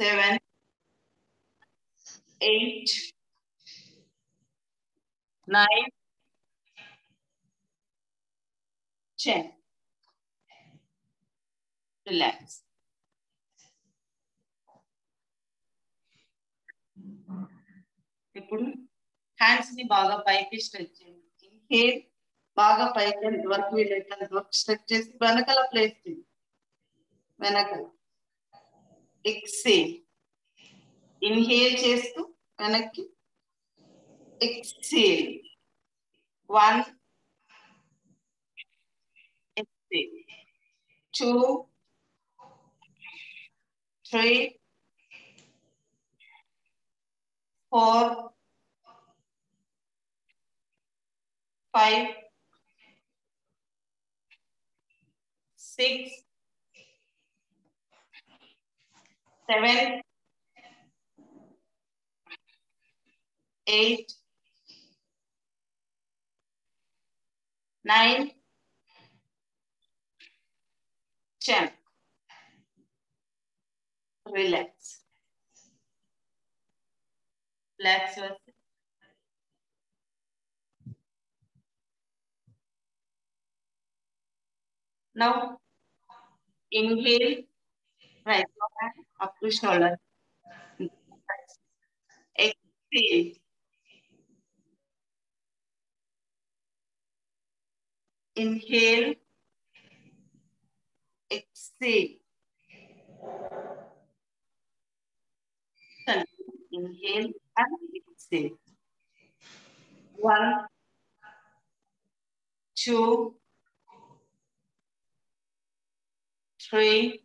seven, eight, nine, ten. Relax. ఇప్పుడు హ్యాండ్స్ని బాగా పైకి స్ట్రెచ్ చేయండి ఇన్హేల్ బాగా పైకి వరకు వీలైతే వరకు స్ట్రెచ్ చేసి వెనకాల ప్లేస్ చేయండి వెనకాల ఎక్సేల్ ఇన్హేల్ చేస్తూ వెనక్కి exhale one exhale two three four five six seven, eight, nine, ten. Relax. Relax. Now, inhale right shoulder. Exhale. Inhale, exhale. Inhale and exhale. One, two, three,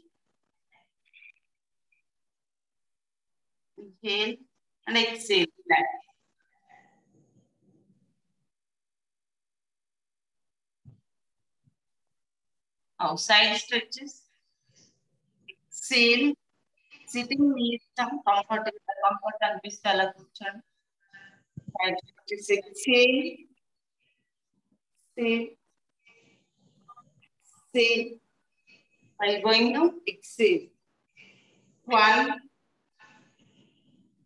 Inhale and exhale. Relax. Outside stretches. Exhale. Sitting knees down. Comfortable. comfortable, and Vistala Kuchan. Side stretches. Exhale. Exhale. Exhale. While going to exhale. One.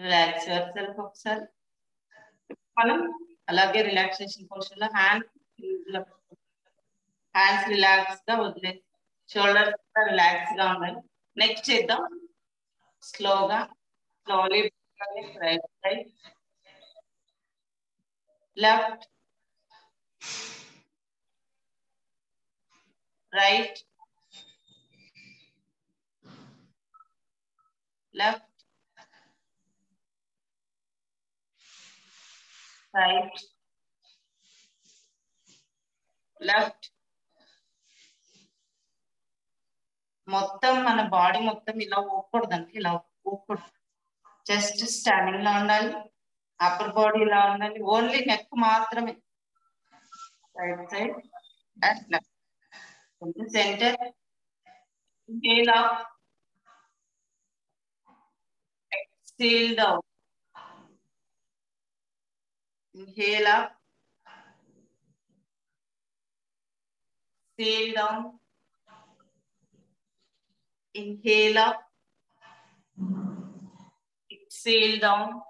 Relax your ఒకసారి మనం అలాగే relaxation portion లో hand hands relax గా వదిలే shoulders కూడా relax గా ఉన్నాయి next చేద్దాం స్లోగా slowly right right left right left right, left. మొత్తం మన బాడీ మొత్తం ఇలా ఊపకూడదండి ఇలా ఊపకూడదు. జస్ట్ స్టాండింగ్లో ఉండాలి అప్పర్ బాడీ ఇలా ఉండాలి ఓన్లీ నెక్ మాత్రమే. రైట్ సైడ్ అండ్ లెఫ్ట్ కొంచెం center ఇంకేలా exhale down Inhale up. exhale down. Inhale up. Exhale down.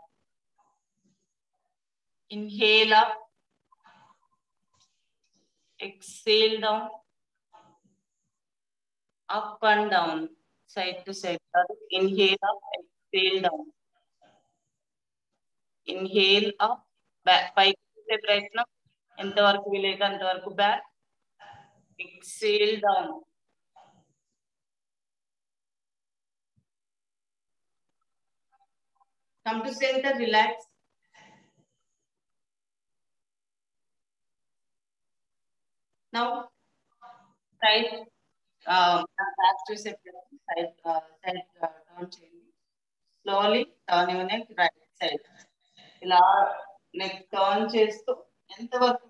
Inhale up. Exhale down. Up and down. Side to side. Inhale up. Exhale down. Inhale up పైకి చూసే ప్రయత్నం ఎంతవరకు వీలైతే అంతవరకు back exhale down Come to center, relax. Now, side, uh, back to center, side, uh, side uh, turn చేయండి. Slowly turn your neck right side. ఇలా neck turn చేస్తూ ఎంత వరకు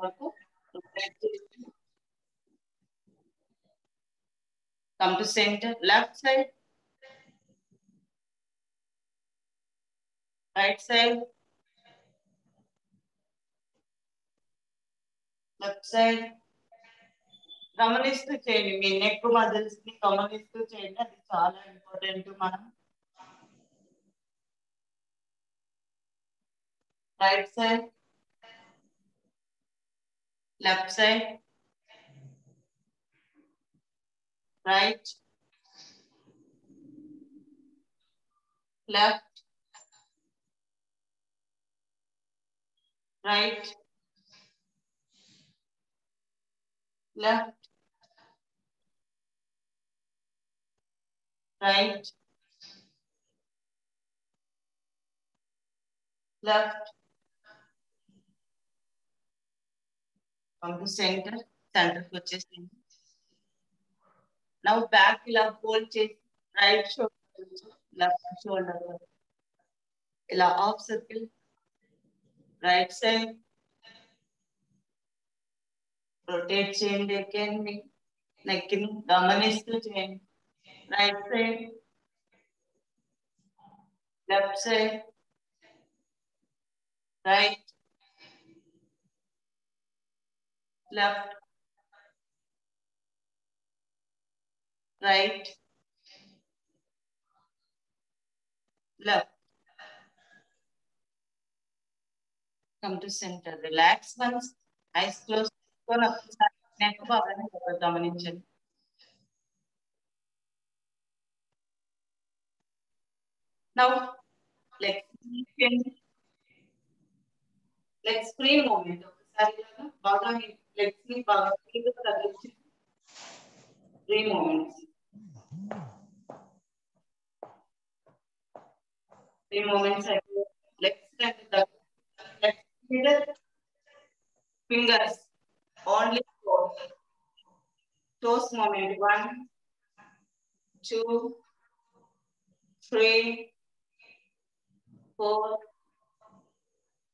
వరకు rotate చేస్తూ Come to center, left side right side, left side గమనిస్తూ చేయండి మీ neck మజిల్స్ని గమనిస్తూ చేయండి అది చాలా ఇంపార్టెంట్ మనం right side, left side, right, left, right, left, right, left, come to center, center వచ్చేసింది now back ఇలా fold చేసి right shoulder left shoulder ఇలా half circle right side rotate చేయండి అగైన్ మీ నెక్కిని గమనిస్తూ చేయండి right side left side right left, right, left. Come to center, relax once, eyes closed, up. The neck Now, let's let's free moment. Of the bow down into Let's see Bhagavati the suggestion. Three moments. Three moments. i Let's send the let's middle fingers only four. Toes moment one, two, three, four,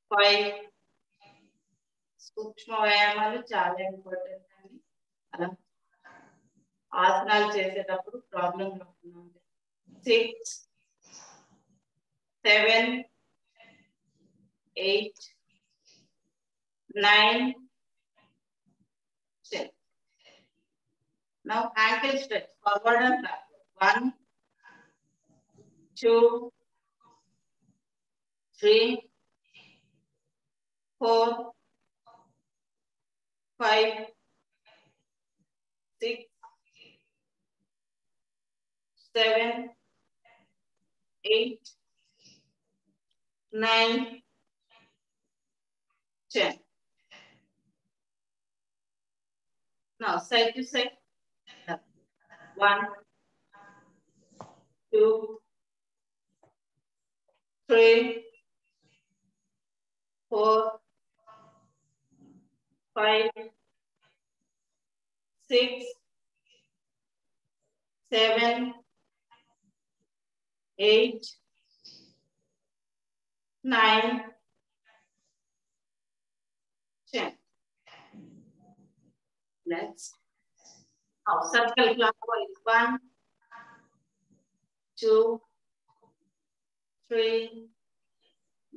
five. సూక్ష్మ వ్యాయామాలు చాలా important అండి. అలా ఆసనాలు చేసేటప్పుడు problem రాకుండా six seven eight nine నా ankle stretch forward and back one two three four five, six, seven, eight, nine, ten. Now, side to side. One, two, three, four, five, six, seven, eight, nine, ten. Let's now circle clockwise one, two, three.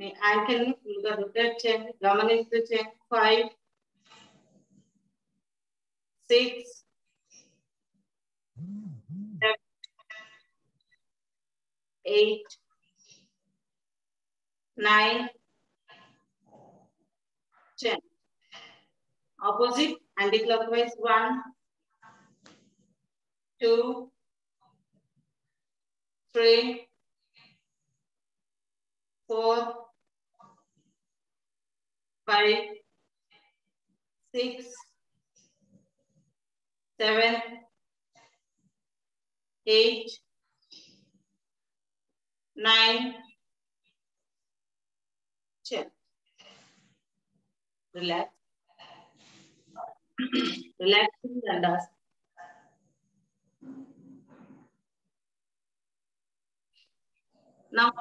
I can look at the 10, dominate the 10, 5, six, seven, eight, nine, ten. Opposite anticlockwise one, two, three, four, five, six, seven, eight, nine, ten. Relax. Relaxing and us. Now,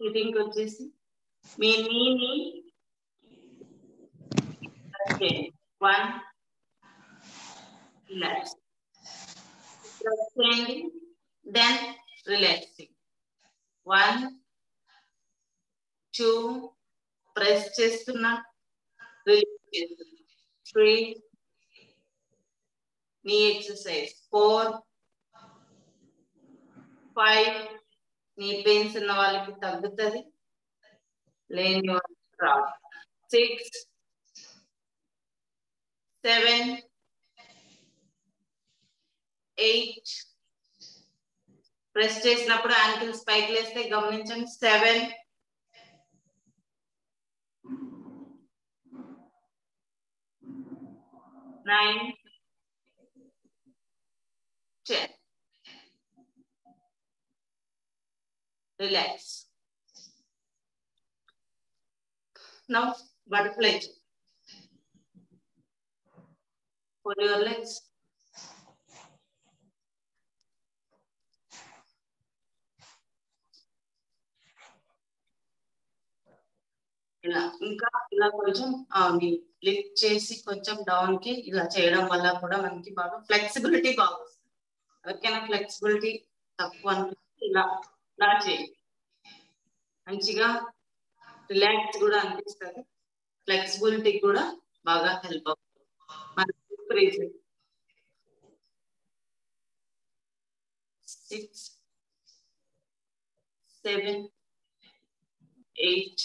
sitting position. Me, me, me. Okay. One. నీని one relax చేయండి then relaxing one two press చేస్తున్నా release చేస్తున్నా three knee exercise four five knee pains ఉన్న వాళ్ళకి తగ్గుతుంది లేని వాళ్ళకి రాదు six seven eight press చేసినప్పుడు యాంకిల్స్ పైకి లేస్తే గమనించండి seven nine ten relax Now butterfly. For your legs. ఇలా ఇంకా ఇలా కొంచెం లిఫ్ట్ చేసి కొంచెం డౌన్కి ఇలా చేయడం వల్ల కూడా మనకి బాగా ఫ్లెక్సిబిలిటీ బాగా వస్తుంది ఎవరికైనా ఫ్లెక్సిబిలిటీ తక్కువ అనిపిస్తే ఇలా ఇలా చేయండి మంచిగా రిలాక్స్ కూడా అనిపిస్తుంది. ఫ్లెక్సిబిలిటీ కూడా బాగా హెల్ప్ అవుతుంది. మన సిక్స్ సెవెన్ ఎయిట్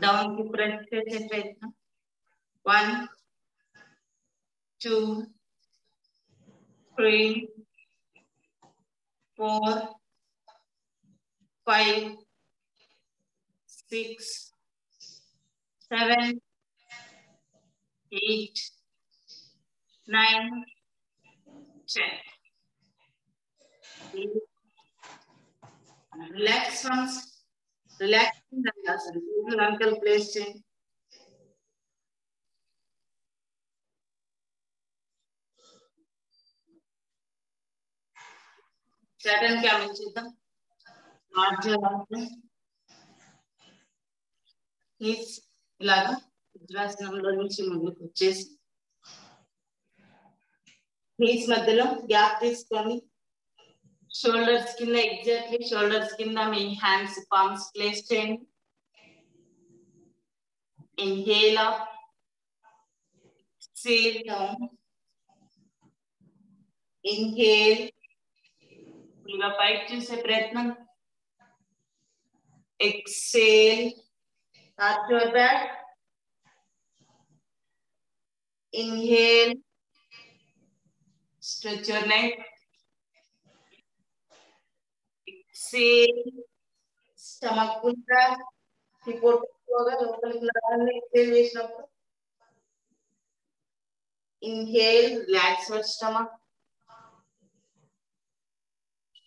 डाउन की फ्रंट से one two three four five six seven eight nine ten Relax once. Relax once relaxing అసలు అంకల్ ప్లేస్ చేయండి సెకండ్ క్యామ్ చేద్దాం. ఇలాగా ఉద్రాసనంలో నుంచి ముందుకు వచ్చేసి. నీస్ మధ్యలో గ్యాప్ తీసుకొని షోల్డర్స్ కింద ఎగ్జాక్ట్లీ షోల్డర్స్ కింద మీ హ్యాండ్స్ పామ్స్ ప్లేస్ చేయండి inhale up exhale down inhale ఫుల్గా పైకి చూసే ప్రయత్నం exhale Start your back. Inhale. Stretch your neck. Exhale. Stomach pull back. Report లోపలికి లాగానే ఎక్సేల్ చేసినప్పుడు inhale relax your stomach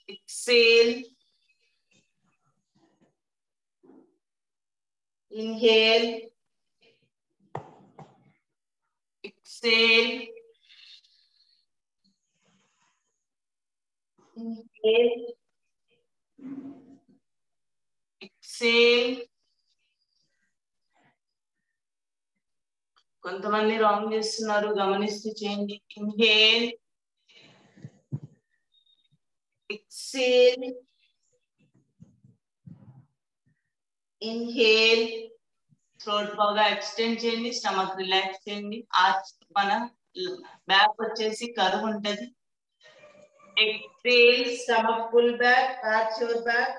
exhale Inhale. Exhale. Inhale. exhale కొంతమంది wrong చేస్తున్నారు గమనిస్తూ చేయండి. ఇన్హేల్ ఎక్సేల్ ఇన్హేల్ థ్రోట్ బాగా ఎక్స్టెండ్ చేయండి స్టమక్ రిలాక్స్ చేయండి. ఆర్చ్ మన బ్యాక్ వచ్చేసి కరువు ఉంటది. Exhale, stomach pull back, arch your back,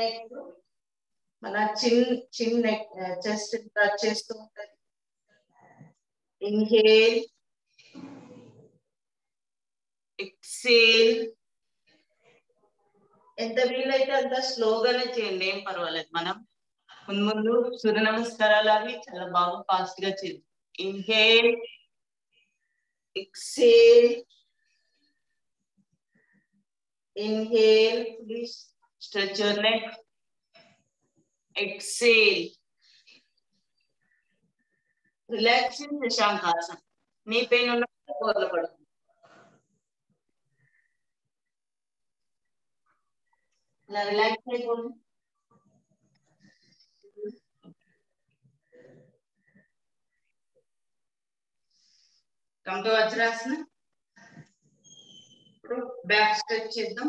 neck మన చిన్ చిన్ నెక్ చెస్ట్ టచ్ చేస్తూ ఉంటది ఇన్హేల్ ఎక్సేల్ ఎంత వీలైతే అంత స్లోగానే చేయండి ఏం పర్వాలేదు. మనం ముందు ముందు సూర్య నమస్కారాలు అవి చాలా బాగా ఫాస్ట్గా చేయండి. Inhale exhale Inhale, please stretch your neck. Exhale. Relax in Shishankasana. Knee pain on the Now relax my body. Come to Vajrasana. ఇప్పుడు బ్యాక్ స్ట్రెచ్ చేద్దాం.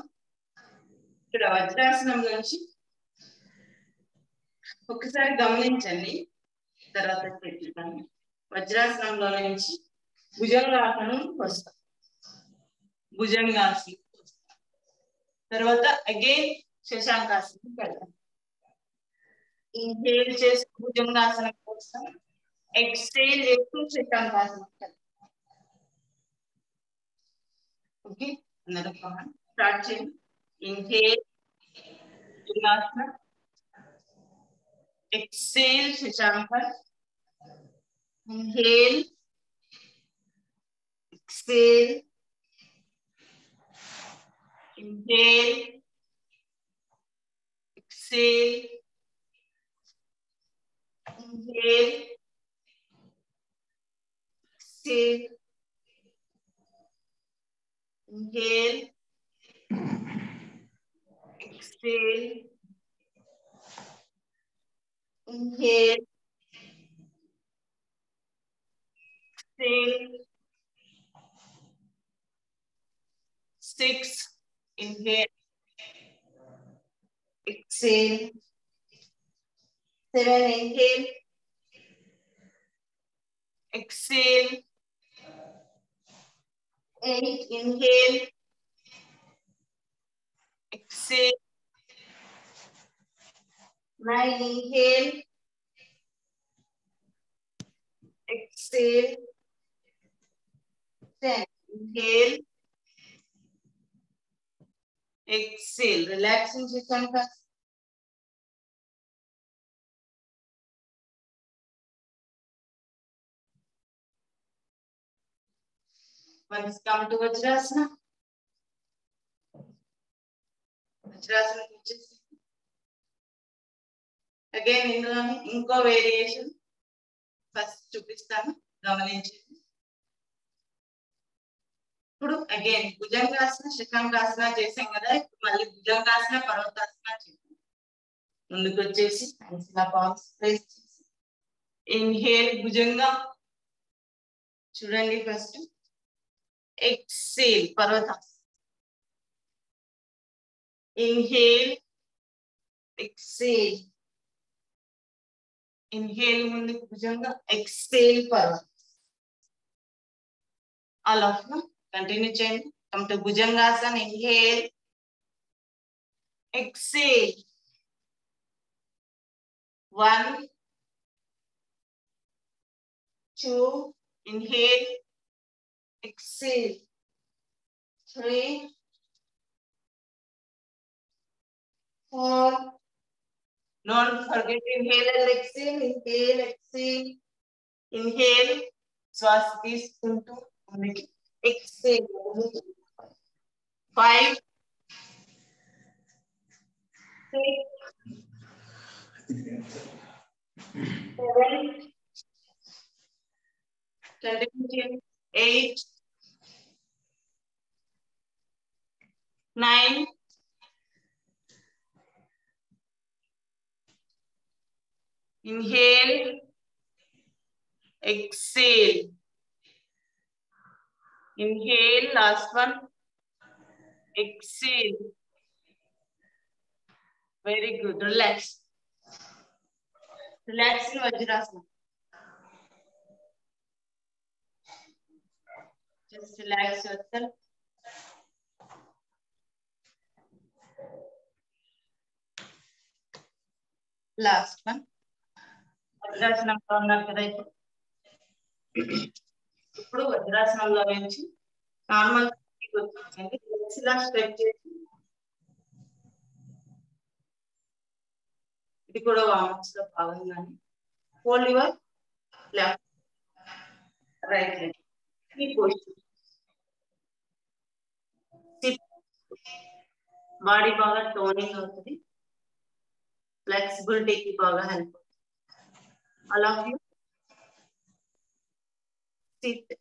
ఇక్కడ వజ్రాసనం నుంచి ఒకసారి గమనించండి. తర్వాత చెప్తాను. వజ్రాసనంలో నుంచి భుజంగాసనం వస్తాం. భుజంగాసనం తర్వాత అగైన్ శశాంకాసనం పెడతాం. ఇన్హేల్ చేస్తూ భుజంగాసనం కోసం ఎక్స్హేల్ చేస్తూ శశాంకాసనం పెడతాం. Okay another command. Prachin, inhale, Trilasana. Exhale, Shashankar. Inhale, exhale, inhale, exhale, inhale, exhale. Inhale. Exhale. Inhale. Exhale. Six. Inhale. Exhale. Seven. Inhale. Exhale. Eight. Inhale. Exhale. Nine. Inhale. Exhale. Ten. Inhale. Exhale. Relaxing Shashanka. Once come to Vajrasana. Vajrasana వచ్చేసి again ఇందులోని ఇంకో variation first చూపిస్తాను గమనించండి. ఇప్పుడు again Bhujangasana శిఖంగాసన చేసాం కదా ఇప్పుడు మళ్ళీ భుజంగాసన పర్వతాసన చేద్దాం ముందుకు వచ్చేసి hands ఇలా palms ప్లేస్ చేసి. ఇన్హేల్ భుజంగా. చూడండి first exhale parvata inhale exhale inhale mundu bhujanga exhale parvata alafna continue chain come to bhujangasana inhale exhale one two inhale exhale. Three, four. Don't forget inhale and exhale. Inhale, exhale. Inhale. Swas is into exhale. Five. Six. Seven. Continue. Eight. nine, inhale, exhale, inhale, last one, exhale, very good, relax, relax in Vajrasana. Just relax yourself. Last one వజ్రాసనంలో ఉన్నారు కదా ఇప్పుడు. ఇప్పుడు వజ్రాసనంలో నుంచి normal వచ్చేయండి. ఇలా stretch చేసి ఇది కూడా వామర్స్లో భాగంగానే hold your left right leg ఈ పొజిషన్ బాడీ బాగా టోనింగ్ అవుతుంది. ఫ్లెక్సిబిలిటీకి బాగా హెల్ప్ అలా యూ సిట్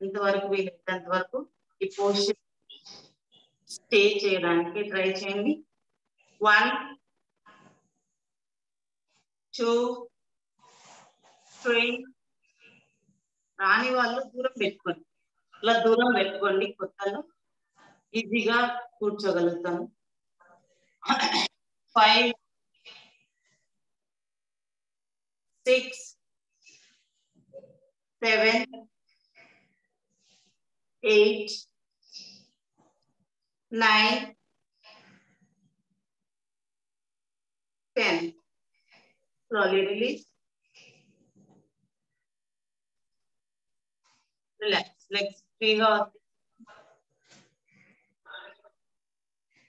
ఇంతవరకు వీలైనంత వరకు ఈ పొజిషన్ స్టే చేయడానికి ట్రై చేయండి. వన్ టూ త్రీ రాని వాళ్ళు దూరం పెట్టుకోండి. ఇలా దూరం పెట్టుకోండి కొత్తలో ఈజీగా కూర్చోగలుగుతాము five six seven eight, nine, ten. Slowly release. Relax. Legs Bigote.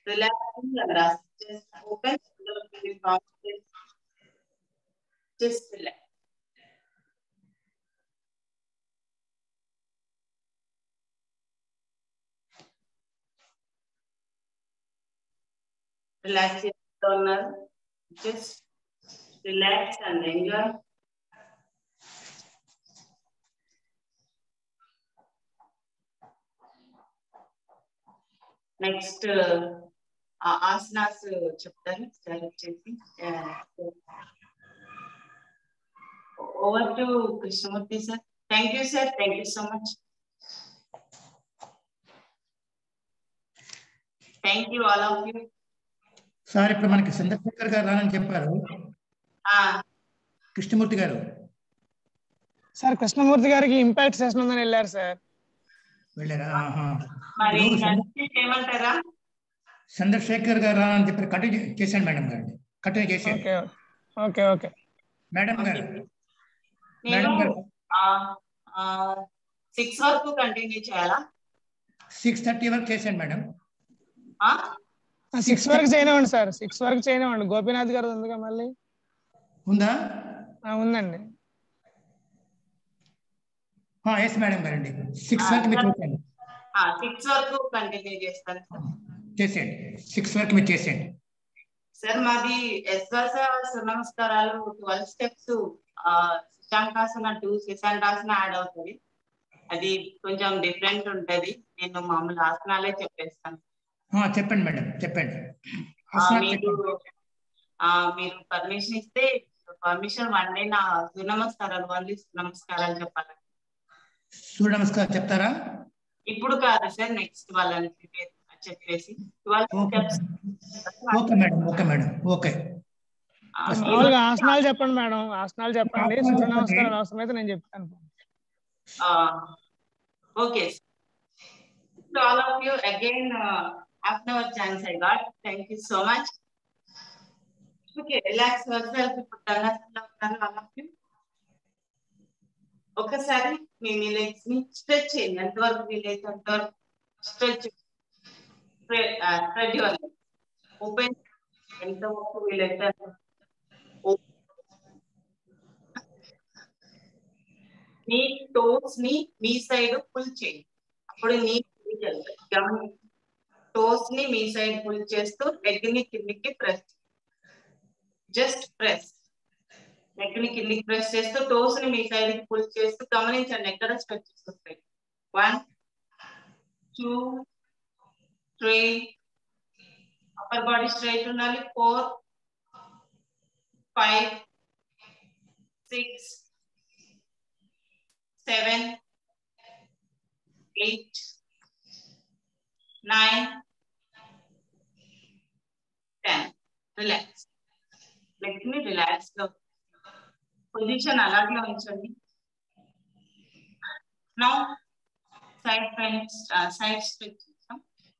Relaxing the grasp. Just open the mouth. Just relax. Relax your abdominal. Just relax and enjoy. Next asanas చెప్తాను సార్ వచ్చేసి over to Krishnamurthy sir. Thank you sir thank you so much. Thank you all of you. Sir ఇప్పుడు మనకి చంద్రశేఖర్ గారు రానని చెప్పారు. కృష్ణమూర్తి గారు. Sir Krishnamurthy గారికి impact session ఉందని వెళ్ళారు సార్. వెళ్ళారా. మరి ఏమంటారా చంద్రశేఖర్ గారు రానని చెప్పి కంటిన్యూ చేశాను మేడం గారు. కంటిన్యూ చేశాను ఓకే ఓకే ఓకే. మేడం గారు. మేడం గారు. సిక్స్ వరకు కంటిన్యూ చేయాలా? సిక్స్ థర్టీ వరకు చేశాను మేడం. ఆ? సిక్స్ వరకు చేయనివ్వండి సార్. సిక్స్ వరకు చేయనివ్వండి. గోపీనాథ్ గారు ఉందిగా మళ్ళీ? ఉందా? ఉందండి. ఎస్ మేడం గారు అండి సిక్స్ వరకు మీరు చేసేయండి. ఆ, సిక్స్ వరకు కంటిన్యూ చేస్తాను. చేసేయండి. సిక్స్ వరకు మీరు చేసేయండి. సార్ మాది ఎస్వాస నమస్కారాలు. Twelve steps Shashankasana to Shashankasana add అవుతుంది. అది కొంచెం డిఫరెంట్ ఉంటది. నేను మామూలు ఆసనాలే చెప్పేస్తాను. చెప్పండి మేడం చెప్పండి. మీరు మీరు పర్మిషన్ ఇస్తే పర్మిషన్ వన్ డే నా నమస్కారాలు ఓన్లీ నమస్కారాలు చెప్పాలి. సూర్య నమస్కారం చెప్తారా ఇప్పుడు కాదు సార్ నెక్స్ట్ వాళ్ళని prepare చెప్పేసి twelve okay steps okay madam okay madam okay మామూలుగా ఆసనాలు చెప్పండి మేడం ఆసనాలు చెప్పండి ఆసనాలు సూర్య చెప్పండి. నమస్కారం అవసరమైతే నేను చెప్తాను okay to all of you again uh, half an hour chance I got. Thank you so much. Okay, relax yourself. ఇప్పుడు దండాసనంలో ఉన్నారు all of you. ఒకసారి మీ మీ లెగ్స్ ని స్ట్రెచ్ చేయండి ఎంతవరకు వీలైతే అంతవరకు స్ట్రెచ్ స్ప్రెడ్ యువర్ ఓపెన్ ఎంత వరకు వీలైతే అంత open. మీ టోస్ ని మీ సైడ్ పుల్ చేయండి అప్పుడు నీ టోస్ ని మీ సైడ్ పుల్ చేస్తూ లెగ్ ని కిందికి ప్రెస్ జస్ట్ ప్రెస్ లెగ్ ని కిందికి ప్రెస్ చేస్తూ టోస్ ని మీ సైడ్ కి పుల్ చేస్తూ గమనించండి ఎక్కడ స్ట్రెచెస్ వస్తాయి one two three upper body straight ఉండాలి four five six seven eight, nine, ten. Relax. Let me relax. Position అలాగే ఉంచండి. Now side bend side stretch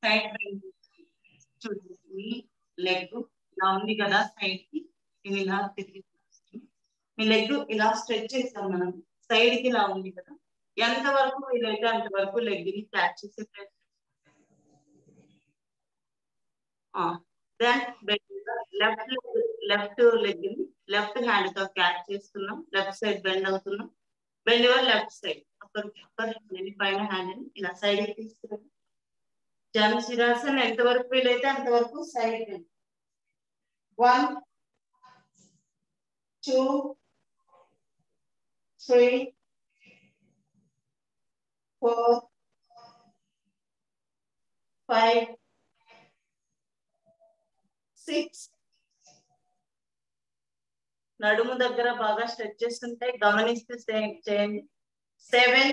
side bend చూడండి. లెగ్ ఇలా ఉంది కదా సైడ్కి. ఇది ఇలా తిరిగి మీ లెగ్ ఇలా స్ట్రెచ్ చేస్తాం మనం. సైడ్కి ఇలా ఉంది కదా. ఎంత వరకు వీలైతే అంత వరకు లెగ్ని క్యాచ్ చేసే ప్రయత్నం దెన్ లెఫ్ట్ లెఫ్ట్ లెగ్ని లెఫ్ట్ హ్యాండ్తో క్యాచ్ చేస్తున్నాం. లెఫ్ట్ సైడ్ బెండ్ అవుతున్నాం. Bend your left side upper upper పైన హ్యాండ్ని ఇలా సైడ్ తీసుకున్నాం. తీసుకురండి జన్ శిరాసన్ ఎంత వరకు వీలైతే అంతవరకు side one two three four five six నడుము దగ్గర బాగా స్ట్రెచెస్ ఉంటాయి గమనిస్తే చేయండి సెవెన్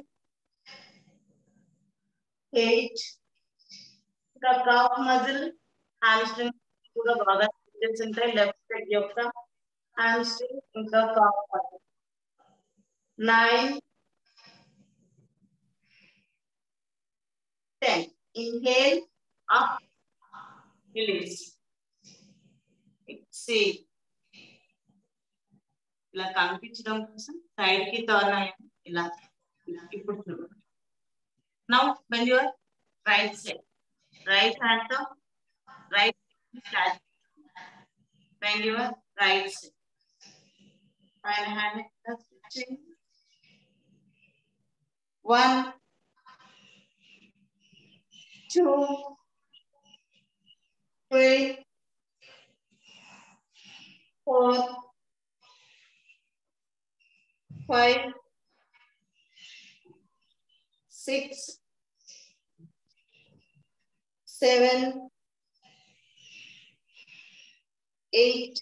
ఎయిట్ ఇంకా కాఫ్ మజిల్ హామ్స్ట్రింగ్ కూడా బాగా స్ట్రెచెస్ ఉంటాయి లెఫ్ట్ సైడ్ యొక్క హామ్స్ట్రింగ్ ఇంకా calf muscle nine ten inhale up release exhale ఇలా కనిపించడం కోసం సైడ్ కి టర్న్ అయ్యాను ఇలా ఇలా ఇప్పుడు చూడండి now when your right side right hand తో right start when your right side పైన hand switching one two three four, five, six, seven, eight,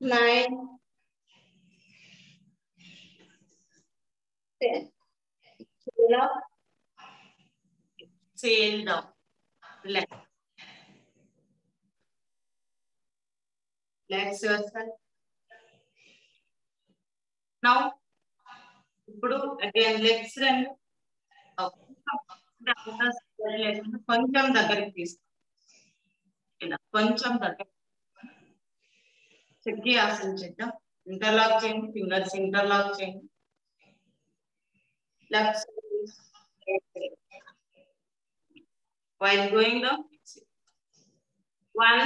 nine, ten. Tail down, left. Relax yourself. Now, ఇప్పుడు again legs రెండు లేకుండా కొంచెం దగ్గరికి తీసుకో ఇలా కొంచెం దగ్గర చెక్కి ఆసన చేద్దాం ఇంటర్లాక్ చేయండి ఫింగర్స్ ఇంటర్లాక్ చేయండి left side while going down one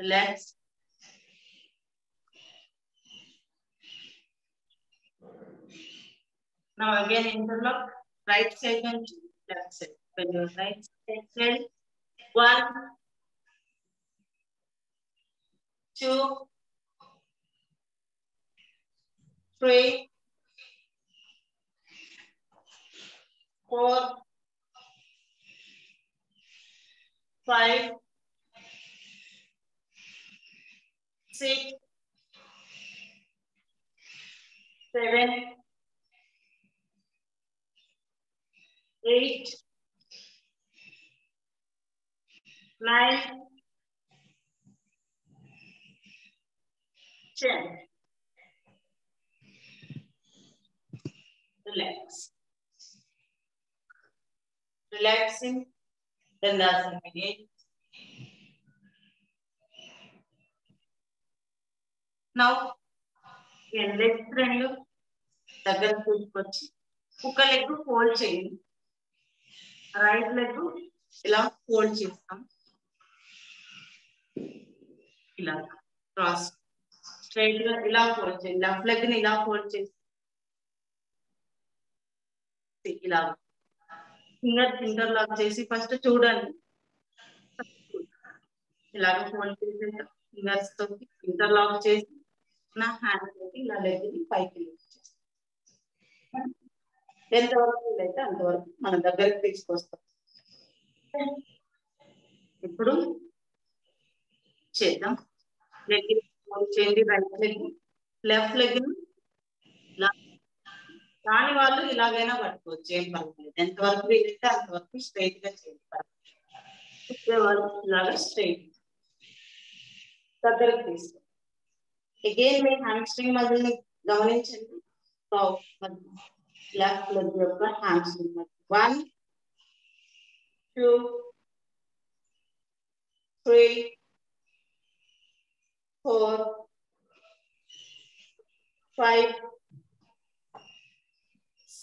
Relax. Now again interlock, right side and left side. When your right side one, two, three, four, five, six, seven, eight, nine, ten. Relax. Relaxing, then that's again. Now, leg రెండు దగ్గర తీసుకొచ్చి ఒక leg fold చేయండి. Right leg ఇలా fold చేస్తాం. ఇలా cross స్ట్రైట్గా ఇలా ఫోల్డ్ చేయండి. లెఫ్ట్ లెగ్ని ఇలా ఫోల్డ్ చేసి ఇలా ఫింగర్ ఫింగర్ లాక్ చేసి ఫస్ట్ చూడండి. ఇలాగ ఫోల్డ్ చేసి ఫింగర్స్తో ఇంటర్ లాక్ చేసి నా హ్యాండ్ తోటి ఇలా లెగ్ని పైకి లిఫ్ట్ చేస్తాం ఎంతవరకు వీలైతే అంతవరకు మన దగ్గరికి తీసుకొస్తాం. ఇప్పుడు చేద్దాం. లెగ్ చేయండి రైట్ లెగ్ లెఫ్ట్ లెగ్ దాని వాళ్ళు ఇలాగైనా పట్టుకోవచ్చు ఏం పర్వాలేదు ఎంతవరకు వీలైతే అంతవరకు స్ట్రైట్గా చేయండి. పర్వాలేదు వాళ్ళు ఇలాగా స్ట్రైట్ దగ్గరకు తీసుకో అగైన్ మీ హ్యామ్ స్ట్రింగ్ మజిల్ ని గమనించండి లెఫ్ట్ లెగ్ యొక్క hamstring muscle one two three four five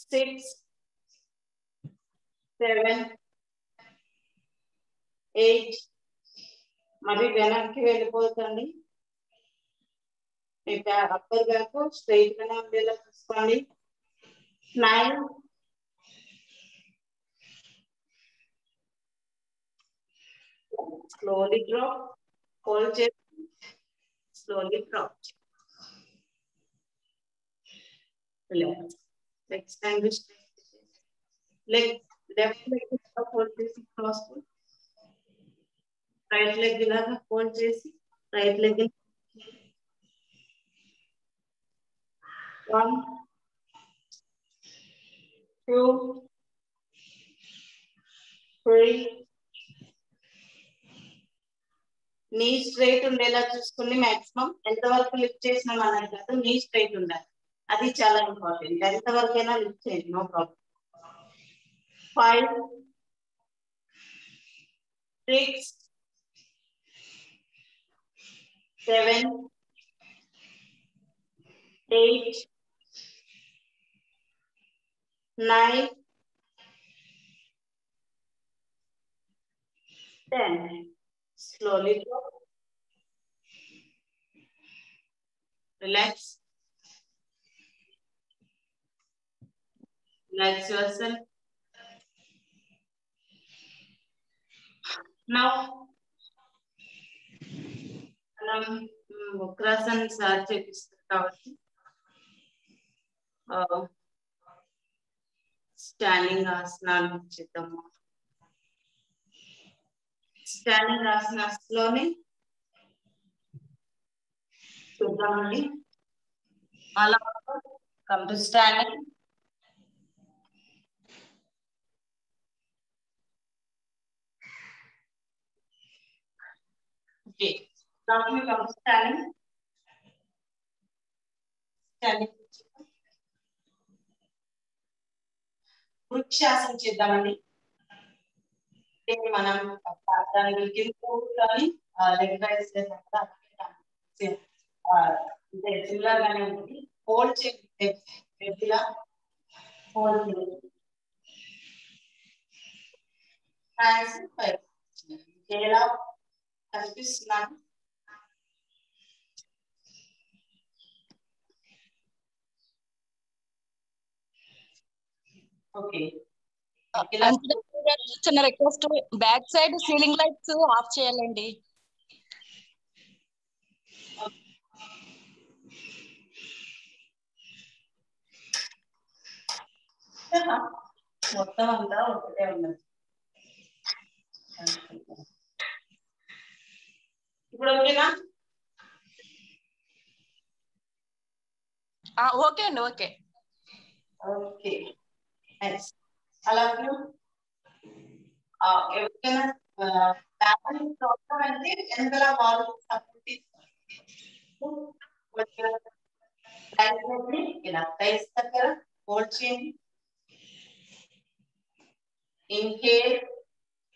six seven eight మరి వెనక్కి వెళ్ళిపోతండి మీ అప్పర్ బ్యాక్ స్ట్రైట్ గానే ఉండేలా చూసుకోండి నైన్ స్లోలీ డ్రాప్ హోల్డ్ చేసి slowly drop next time leg left leg hold చేసి క్రాస్ రైట్ లెగ్ ఇలాగా హోల్డ్ చేసి right leg One, two, three. Knee straight ఉండేలా చూసుకుని మాక్సిమం ఎంతవరకు లిఫ్ట్ చేసినాం అన్నది కాదు నీ స్ట్రైట్ ఉండాలి. అది చాలా ఇంపార్టెంట్ ఎంతవరకైనా లిఫ్ట్ చేయండి no problem five six seven eight nine, ten. Slowly go. Relax. Relax yourself. Now, మనం వక్రాసన్ సార్ చేపిస్తాం కాబట్టి standing ఆసనాలు చేద్దాము స్టాండింగ్ ఆసనాస్లోనే చూద్దామండి. అలా come to standing okay. now we come standing standing Vrikshasana చేద్దామండి. మనం దానికి కింద కూర్చొని లెగ్ కదా అంటే ఉంటుంది. హోల్డ్ చేయండి హోల్డ్ చేయాలి హ్యాండ్స్ ఎలా కనిపిస్తున్నాను చిన్న request back side ceiling lights off చేయాలండి. మొత్తం అంతా ఒకటే ఉన్నది ఇప్పుడు ఓకేనా? ఓకే అండి okay. Okay. నైస్ అలాగే ఆ, ఎవరికైనా ఫ్యామిలీ ప్రాబ్లం అయితే వెనకాల వాళ్ళు సపోర్ట్ ఇస్తారు ఇలా ప్రైస్ దగ్గర హోల్డ్ చేయండి ఇన్హేల్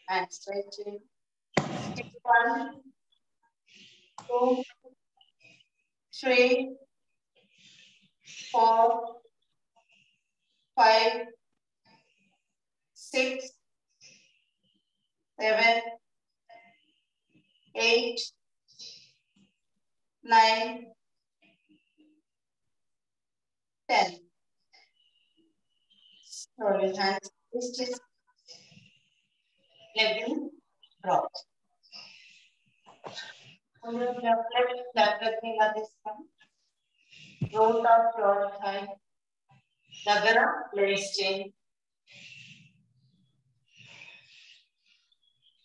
అండ్ స్ట్రెచ్ చేయండి one two three four five six, seven, eight, nine, ten. Slowly hands is level drop. Left leg, left leg nila this one. Roll up your thigh. Nagara, place change.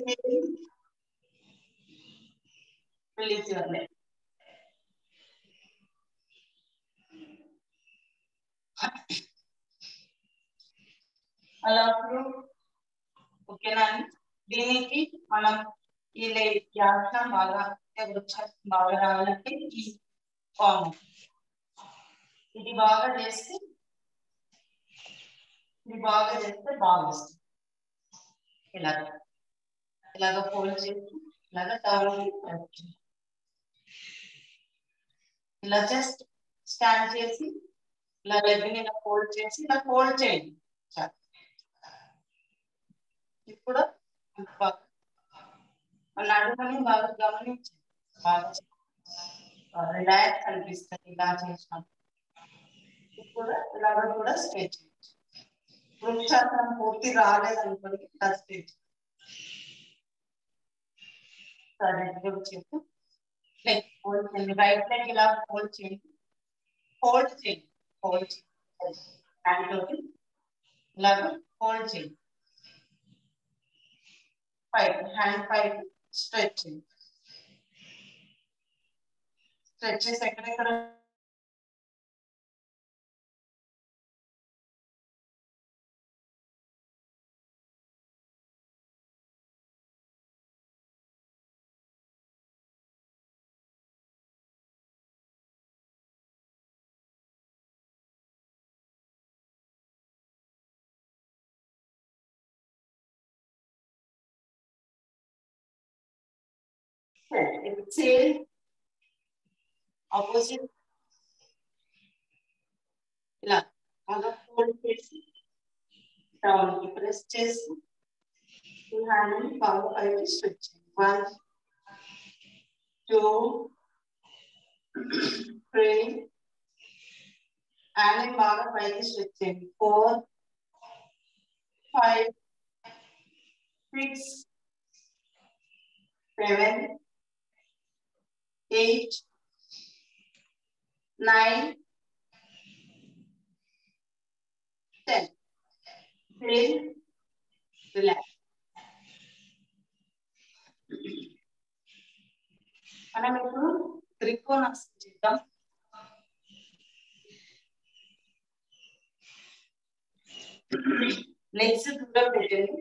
Exhale. Release your leg. అలా అప్పుడు ఓకేనా అండి? దీనికి మనం ఈ యాస బాగా వృక్షాసం బాగా రావాలంటే ఈ ఫామ్ ఇది బాగా చేస్తే ఇది బాగా చేస్తే బాగా వస్తుంది ఇలాగ ఇలాగ ఫోల్డ్ చేసి ఇలాగ డౌన్ ఇలా జస్ట్ స్టాండ్ చేసి ఇలా లెగ్ ఇలా ఫోల్డ్ చేసి ఇలా ఫోల్డ్ చేయండి చాలు. ఇప్పుడు బాగా నడుమని బాగా గమనించండి బాగా రిలాక్స్ అనిపిస్తుంది ఇలా చేసినప్పుడు ఇప్పుడు ఇలాగ కూడా స్టే చేయొచ్చు వృక్షాసనం పూర్తి రాలేదనుకోండి ఇలా stay derivative change. Like fold change. Right leg you'll have fold change. Fold change. Fold change. Angle change. Lug fold change. Five hand five stretching. Stretches. Stretches. ఎక్కడెక్కడ Exhale. Opposite. ఇలా బాగా ఫోల్డ్ చేసి down కి press చేసి ఈ hand ని బాగా పైకి స్ట్రెచ్ చేయండి వన్ టూ త్రీ హ్యాండ్ ని బాగా పైకి స్ట్రెచ్ చేయండి four five six seven eight, nine, ten. Then relax. మనం ఇప్పుడు త్రికోణాసనం చేద్దాం లెగ్స్ దూరం పెట్టండి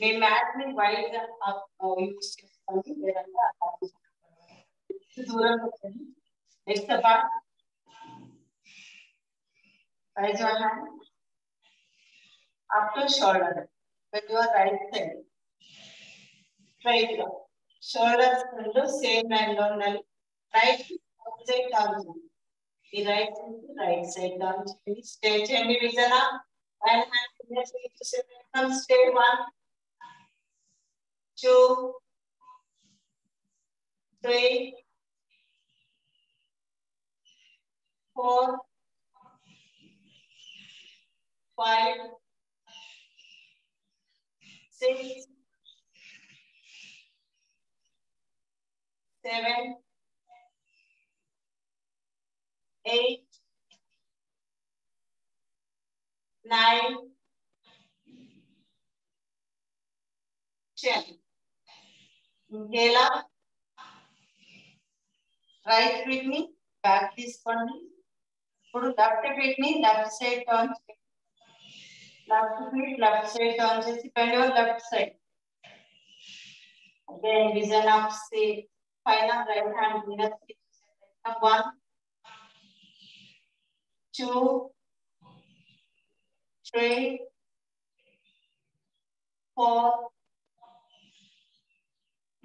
మీ మ్యాట్ ని వైడ్ గా యూజ్ చేసుకోండి లేదంటే दूरम एक सफ़ा raise your hand up to shoulder with your right side. Straight up. Shoulders under same diagonal. Right opposite down. The right side, right side down. Stay change division up. Right hand immediately to shift from stay one, two, three, four, five, six, seven, eight, nine, ten. Inhale up. Right with me. Back this for me. ఇప్పుడు left feet ని left side turn left feet left side turn చేసి bend your left side Again, vision up, see, final right hand inner stitch. One, two, three, four.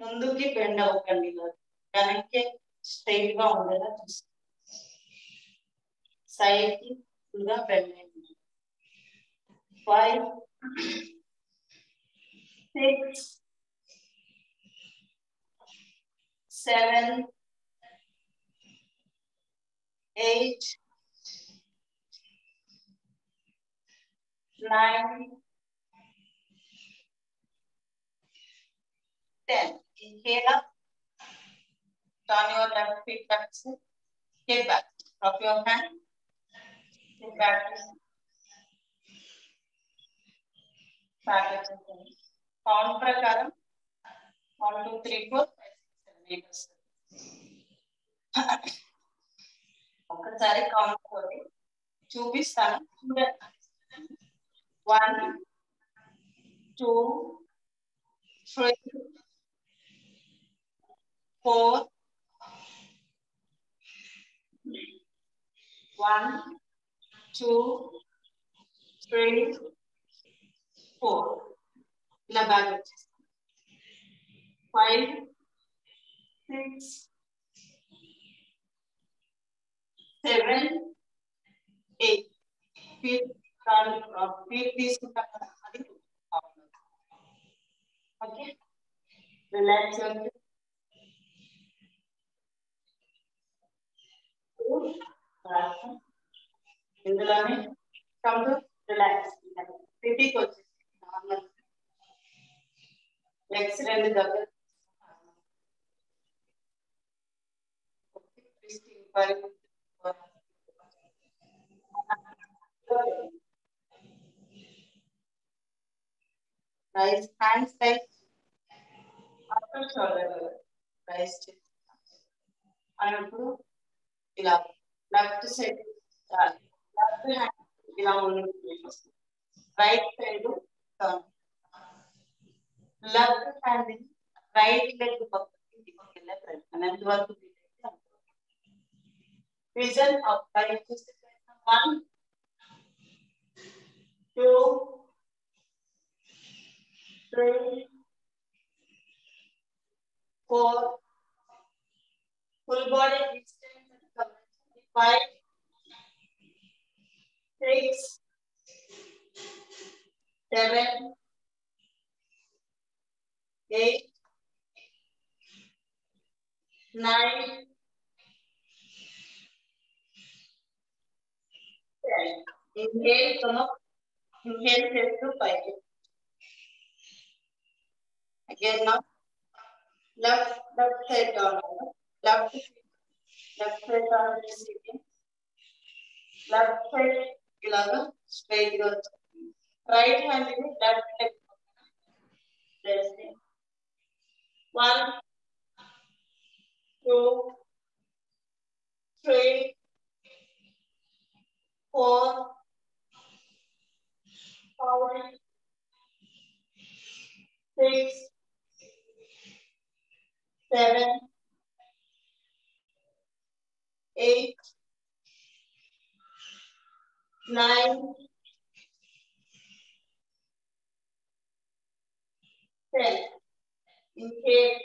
ముందుకి bend అవ్వకండి వెనక్కి straight గా ఉండేలా చూసుకోండి side की फुलगा pregnant five six seven eight nine ten inhale up turn your left feet back Get back drop your hand Get back. Back. Count ప్రకారం one two three four five six seven eight ఒక్కసారి count తోటి చూపిస్తాను చూడండి One, two, three, four. Laba gaches. Five, six, seven, eight. Fifth count of fifth is Okay. The left hand. Two, last one. అవుతుంది ఇందులోనే come to relax సిటీకి వచ్చేసి normal legs రెండు దగ్గర రైస్ హ్యాండ్స్ రైస్ అప్పుడు షోల్డర్ రైస్ అన్నప్పుడు ఇలా left side left hand ఇలా ముందుకు right side turn left hand right leg పక్కకి తీసుకెళ్ళే ప్రయత్నం ఎంతవరకు విజన్ అప్ రైట్ చూస్తే one two three, four, full body extend and convention. Five, six, seven, eight, nine, ten. Inhale, come up. Inhale, chest to five. Again now, left left side down, left left side down left side ఇలాగా straight గా వచ్చింది right hand ని left leg చేస్తే one two three four five six seven, eight, nine, ten. Inhale.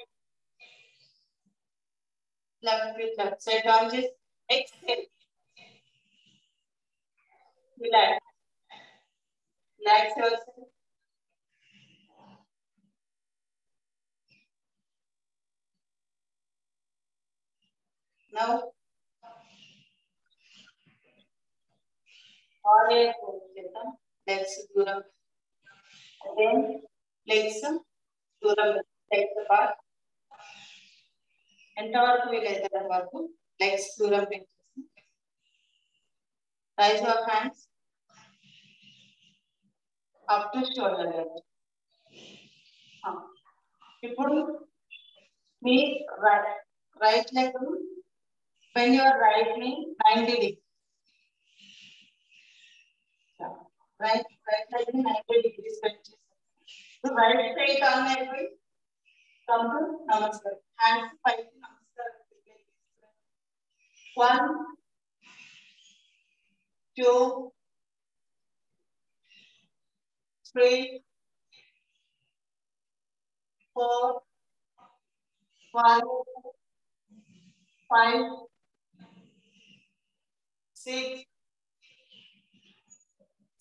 Left with left side lunges. Exhale. Relax. Relax yourself. Now, ఆర్ఏ చేద్దాం legs దూరం again legs దూరం legs part ఎంతవరకు వీలైతే వరకు లెగ్స్ దూరం పెంచేసి. Raise of hands up to shoulder level ఇప్పుడు మీ right right leg when you are right knee 90 right, right side is 90 degrees. So right side turn that. Come to namaskar. Hands five namaskar. One, two, three, four, five, five, six,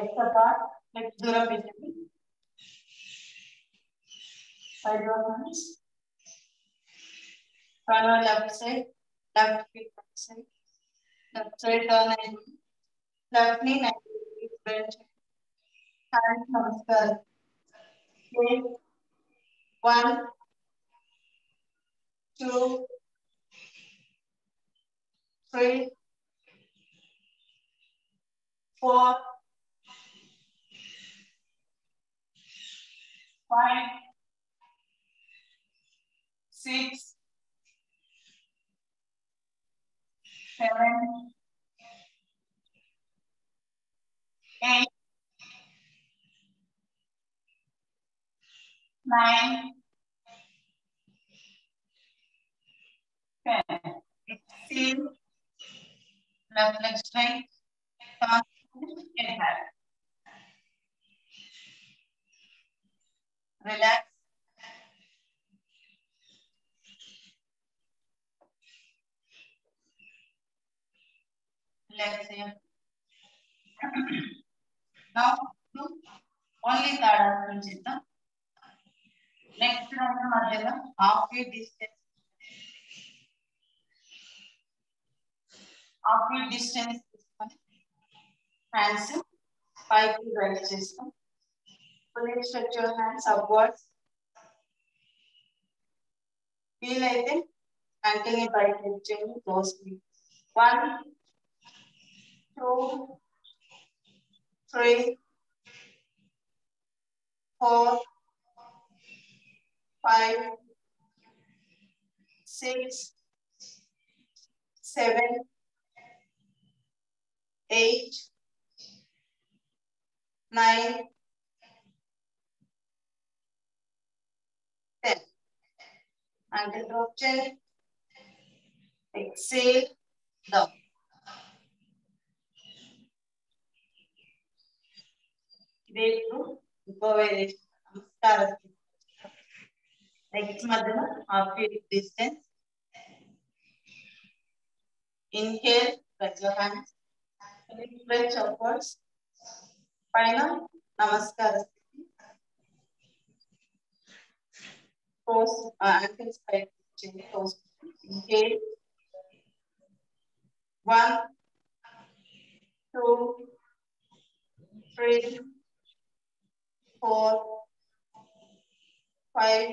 x का part x दूरा basically hydrogen turn on left side, left feet right side, left side turn 90, left knee 90 degrees bend, hand namaskar. Okay. One, two, three, four. Five, six, seven, eight, nine, ten. Exhale. Left leg straight. Inhale. Relax. Relax here. now, do only third చేద్దాం next రెండు మధ్యలో half feet distance half feet distance తీసుకొని hands పైకి right చేస్తాం fully stretch your hands upwards. వీలైతే continue బయట చేయండి closely one two three four five six seven eight nine ankle drop chair. Exhale, down. ದೇವ್ರು ಉಪವೇಶ ನಮಸ್ಕಾರ ನೆಕ್ಸ್ಟ್ ಮಧ್ಯ half feet distance inhale spread your hands stretch upwards final namaskar Post, uh, post okay. One, two, three, four, five,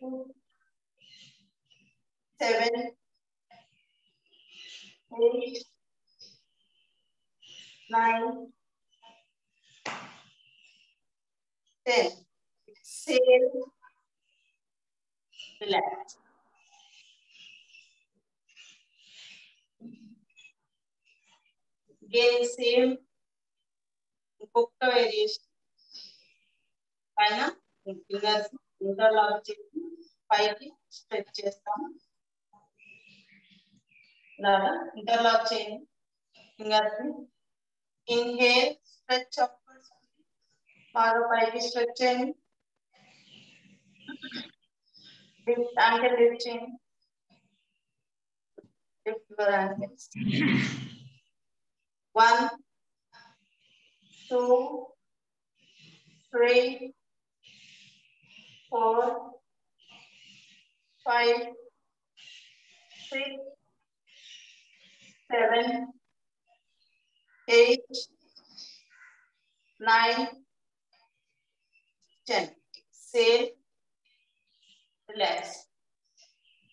two, seven, eight, nine, ten. Exhale. Relax. Again, same. ఇంకొక variation పైన fingers interlock చేసి పైకి stretch చేస్తాము ఇలాగా interlock చేయండి fingers inhale stretch upwards బాగా పైకి stretch చేయండి Lift ankle lifting. Lift your ankles. One, two, three, four, five, six, seven, eight, nine, ten. Same. Relax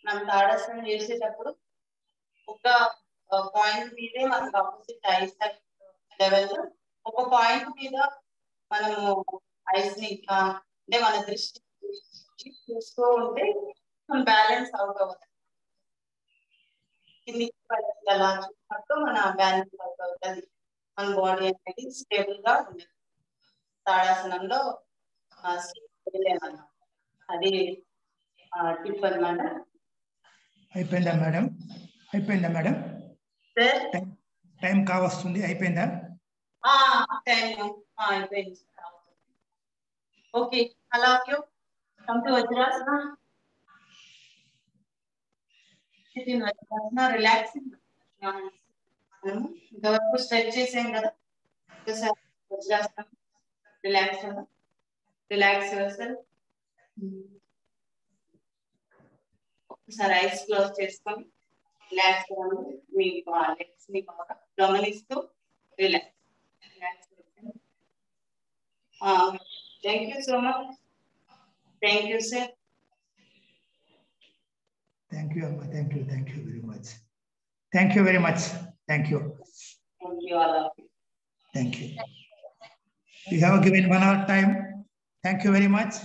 మనం తాడాసనం చేసేటప్పుడు ఒక పాయింట్ మీదే మనకు ఆపోజిట్ ఐస్ లెవెల్ ఒక పాయింట్ మీద మనము ఐస్ని అంటే మన దృష్టి చూస్తూ ఉంటే మనం బ్యాలెన్స్ అవుట్ అవుతుంది కిందికి పైకి అలా చూసినప్పుడు మన బ్యాలెన్స్ అవుట్ అవుతుంది. మన బాడీ అనేది స్టేబుల్గా ఉండదు. తాడాసనంలో అది టిప్ అన్నమాట అయిపోయిందా మేడం? అయిపోయిందా మేడం? సార్? టైం కావస్తుంది అయిపోయిందా? టైం అయిపోయింది. ఓకే వజ్రాసన రిలాక్సింగ్ ఇంతవరకు స్ట్రెచ్ చేసాం కదా. ఒకసారి వజ్రాసనం రిలాక్స్ రిలాక్స్ సార్ ఒకసారి ఐస్ క్లోజ్ చేసుకొని రిలాక్స్ మీ లెగ్స్ ని బాగా గమనిస్తూ relax relax thank you so much thank you sir thank you అమ్మా thank you thank you very much thank you very much thank you thank you all of you thank you you have given one hour time thank you very much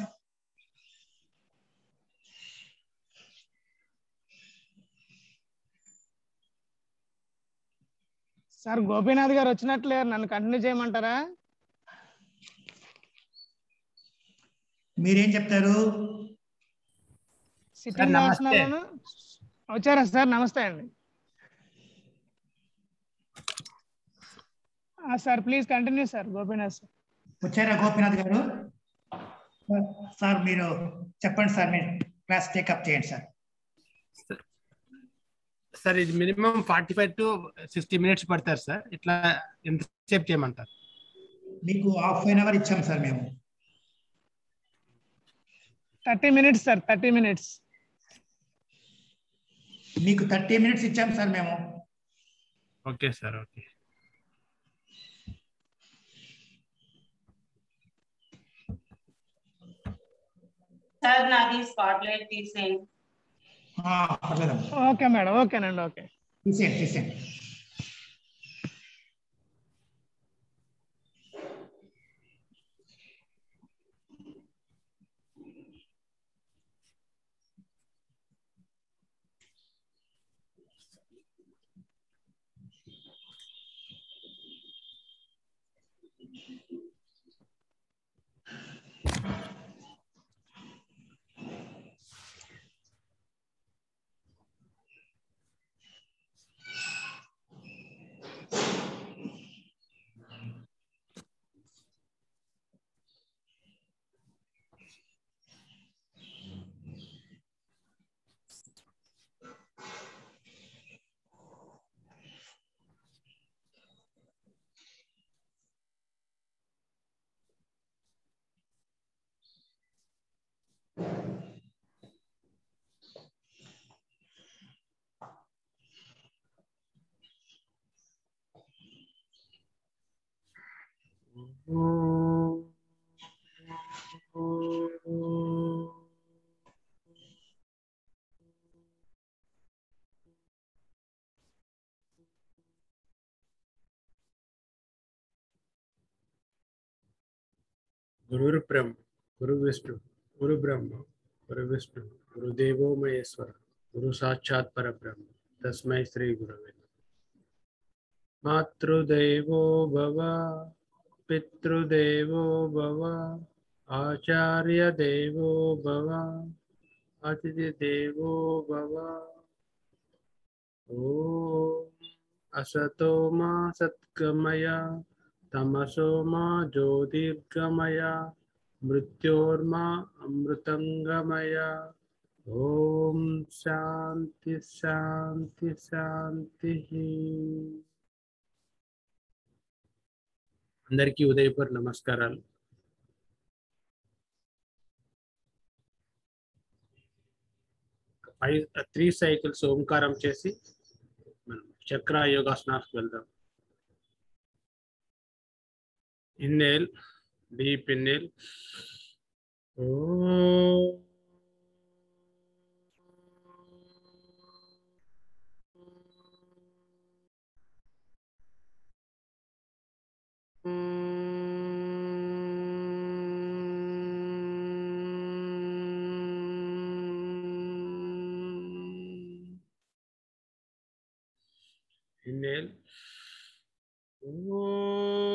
sir Gopinath garu వచ్చినట్లేరు నన్ను continue చేయమంటారా? మీరేం చెప్తారు? వచ్చారా sir? నమస్తే అండి. ఆ, sir please continue sir Gopinath sir. వచ్చారా గోపీనాథ్ గారు? సార్ మీరు చెప్పండి సార్ మీరు క్లాస్ టేకప్ చేయండి సార్ సార్ ఇది minimum forty five to sixty minutes పడతారు సార్ ఇట్లా ఎంతసేపు చేయమంటారు మీకు హాఫ్ అన్ అవర్ ఇచ్చాం సార్ మేము thirty minutes sir thirty minutes మీకు థర్టీ మినిట్స్ ఇచ్చాం సార్ మేము ఓకే సార్ ఓకే సార్ నాది స్పాట్ లైట్ తీసేయండి ఆ, పర్లేదమ్మా ఓకే మేడం ఓకేనండి ఓకే. తీసేయండి తీసేయండి. గురు బ్రహ్మ గురు విష్ణు గురు బ్రహ్మ గురు విష్ణు గురుదేవో మహేశ్వర గురు సాక్షాత్ పరబ్రహ్మ తస్మై శ్రీ గురవే మాతృదేవో భవ पितृदेव भव, आचार्यदेवो भव, अतिथिदेवो भव। ॐ असतो मा सत्गमय तमसो मा ज्योतिर्गमय, मृत्योर्मा अमृतङ्गमय। ॐ शांति शान्ति, शान्तिः। అందరికీ ఉదయపూర్ నమస్కారాలు. ఫైవ్ త్రీ సైకిల్స్ ఓంకారం చేసి మనం చక్ర యోగాసనాలకు వెళ్దాం. Inhale deep inhale Mm. Inhale. Oh.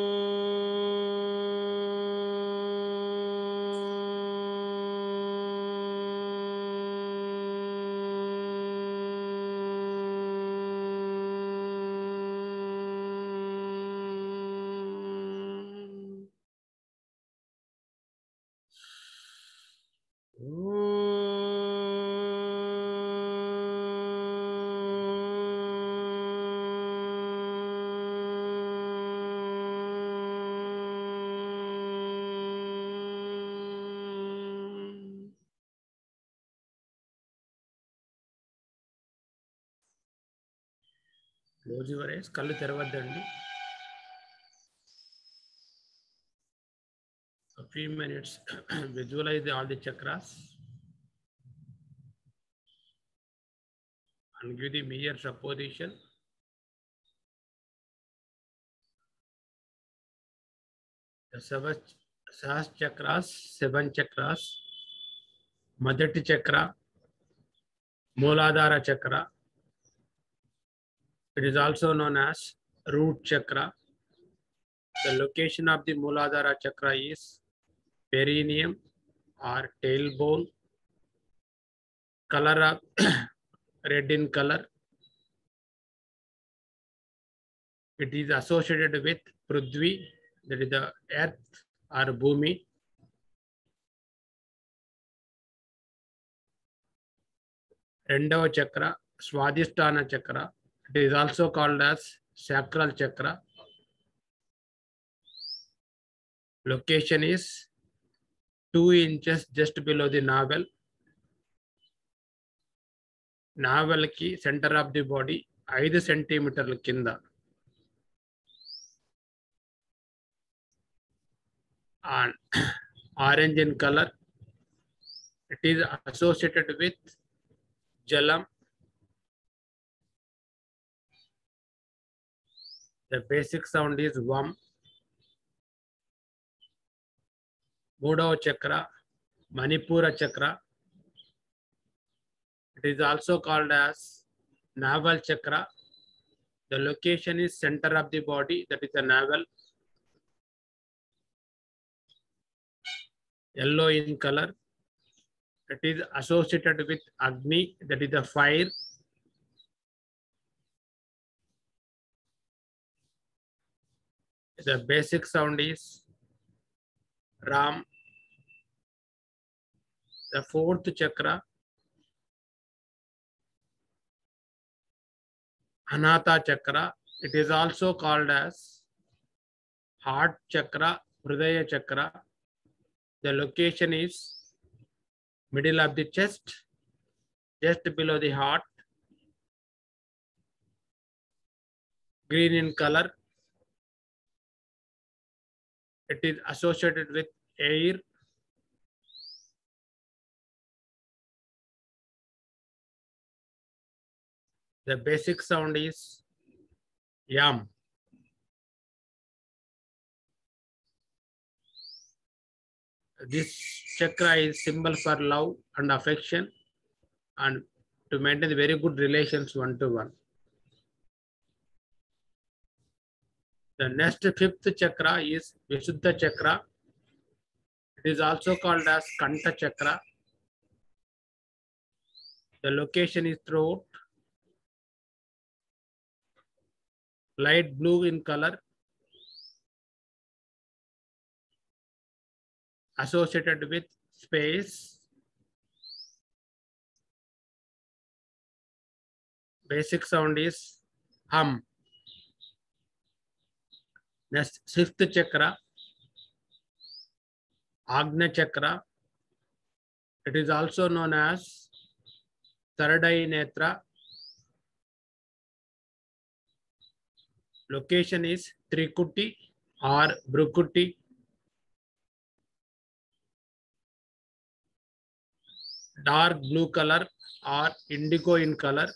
Your కళ్ళు తెరవద్దండి A few minutes visualize all the chakras and give the mere supposition. The seven sahas chakras, seven chakras, మొదటి చక్ర Muladhara chakra It is also known as root chakra. The location of the Muladhara chakra is perineum or tailbone. Color of red in color. It is associated with Prudvi, that is the earth or Bhumi. రెండవ చక్ర స్వాదిష్టాన చక్ర it is also called as sacral chakra. Location is 2 inches just below the navel. Navel కి centre of the body ఐదు సెంటీమీటర్ల కింద orange in colour it is associated with జలం The basic sound is Vam. budo chakra manipura chakra it is also called as navel chakra the location is centre of the body that is the navel yellow in color it is associated with agni that is the fire the basic sound is Ram. The fourth chakra, Anata chakra. It is also called as heart chakra, Hridaya chakra. The location is middle of the chest, just below the heart, green in color. It is associated with air. The basic sound is yam. This chakra is symbol for love and affection and to maintain very good relations one to one. The next fifth chakra is Visuddha chakra. It is also called as Kanta chakra. The location is throat, light blue in color, associated with space. Basic sound is hum. Next, sixth chakra, Agna chakra. It is also known as third eye netra. Location is Trikuti or Brukuti. Dark blue color or indigo in color.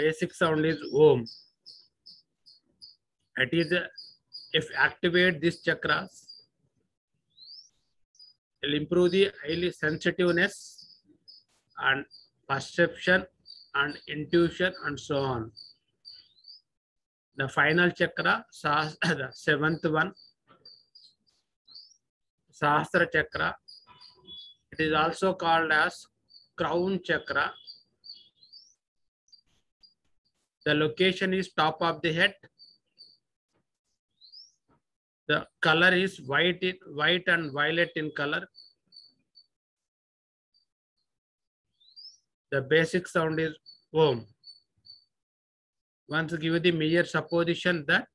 Basic sound is om. It is if activate these chakras, it will improve the highly sensitiveness and perception and intuition and so on. The final chakra, the seventh one, Sahasra chakra. It is also called as crown chakra. The location is top of the head. The color is white, white and violet in color. The basic sound is Om. Once give the mere supposition that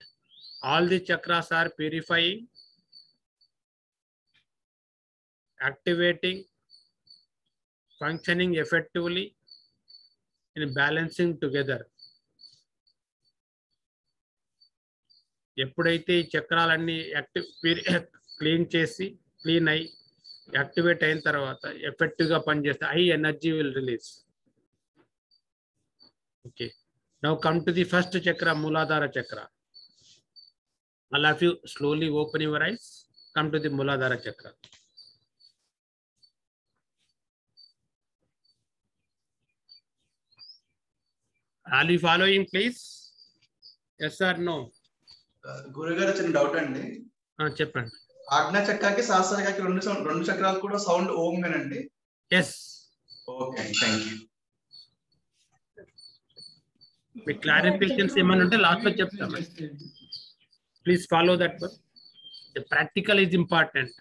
all the chakras are purifying, activating, functioning effectively in balancing together. ఎప్పుడైతే ఈ చక్రాలన్నీ active clean చేసి clean అయి activate అయిన తర్వాత ఎఫెక్టివ్గా పనిచేస్తే high energy will release. Okay. Now come to the first chakra Muladhara chakra. All of you slowly open your eyes come to the muladhara chakra are you following please? Yes or no? గురుగారు చిన్న doubt అండి. చెప్పండి. ఆజ్ఞా చక్రాకి శాస్త్ర చక్రాకి రెండు రెండు చక్రాలు కూడా సౌండ్ ఓంగానండి. ఎస్ ఓకే థ్యాంక్ యూ మీ క్లారిఫికేషన్స్ ఏమైనా ఉంటే లాస్ట్లో చెప్తాం please follow that the practical is important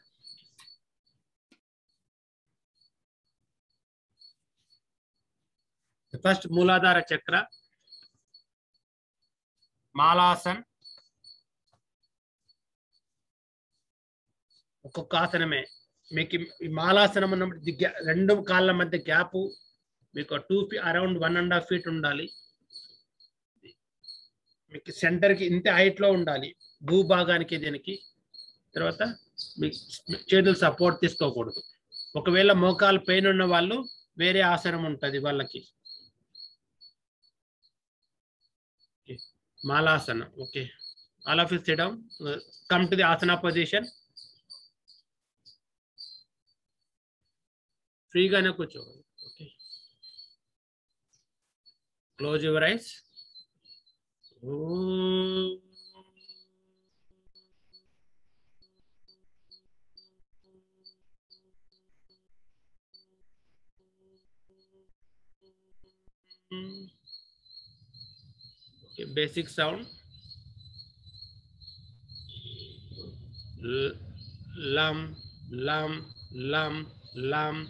first Muladhara chakra Malasana ఒక్కొక్క ఆసనమే. మీకు మాలాసనం ఉన్నప్పుడు రెండు కాళ్ళ మధ్య గ్యాప్ మీకు two feet around one and half feet ఉండాలి. మీకు సెంటర్కి ఇంత హైట్లో ఉండాలి. భూభాగానికి దీనికి. తర్వాత మీ చేతులు సపోర్ట్ తీసుకోకూడదు. ఒకవేళ మోకాలు పెయిన్ ఉన్న వాళ్ళు వేరే ఆసనం ఉంటుంది వాళ్ళకి. Malasana. Okay. All of us down come to the asana position ఫ్రీగానే కూర్చోవాలి okay close your eyes Okay, basic sound. L- Lam, lam, lam, lam,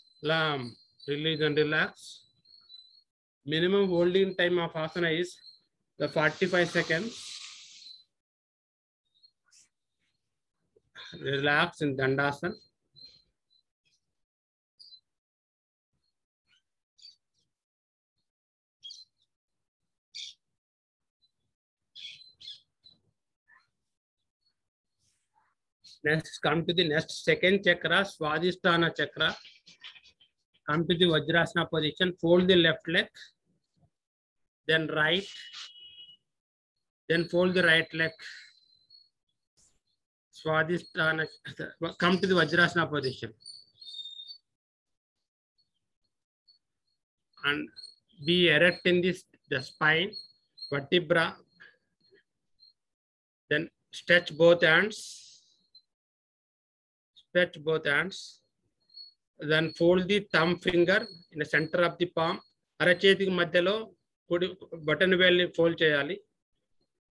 lam. Release and relax. Minimum holding time of asana is the 45 seconds. Relax in Dandasana. Next, come to the next second chakra, Swadhisthana chakra. Come to the Vajrasana position, fold the left leg, then right, then fold the right leg. Swadhisthana, come to the Vajrasana position. And be erect in this, the spine, vertebra. Then stretch both hands. Stretch both hands. Then fold the thumb finger in centre of the palm అరచేతికి మధ్యలో కుడి బటన్ వేల్ని fold చేయాలి.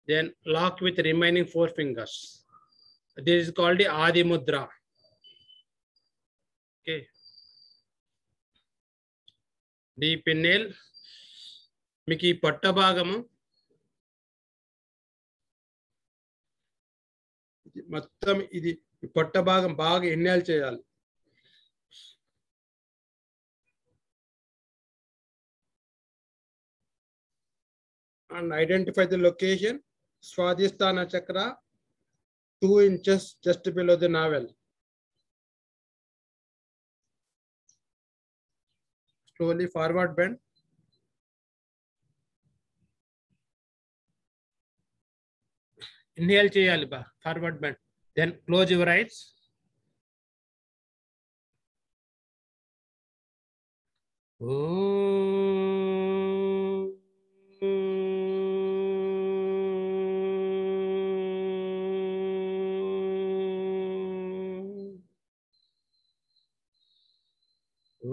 Then lock with remaining four fingers this is called the Adi mudra. Okay deep ఇన్నేల్ మీకు ఈ పొట్ట భాగము. మొత్తం ఇది పొట్ట భాగం బాగా ఇన్నేల్ చేయాలి. And identify the location swadhisthana chakra two inches just below the navel slowly forward bend inhale చేయాలి బా forward bend then close your eyes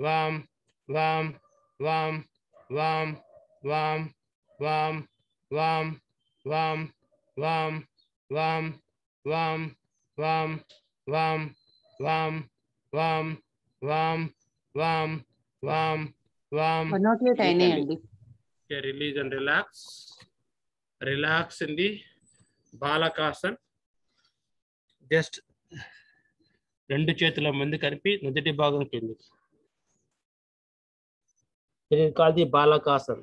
vam, vam, vam, vam, vam, vam, vam, vam, vam, vam, vam, vam, vam, vam, vam, vam, vam, vam, vam. One nought eight అయినాయండి release and relax. Relax in the Balakasana just రెండు చేతుల ముందు కలిపి నుదుటి భాగం కింది ఇది call the Balakasana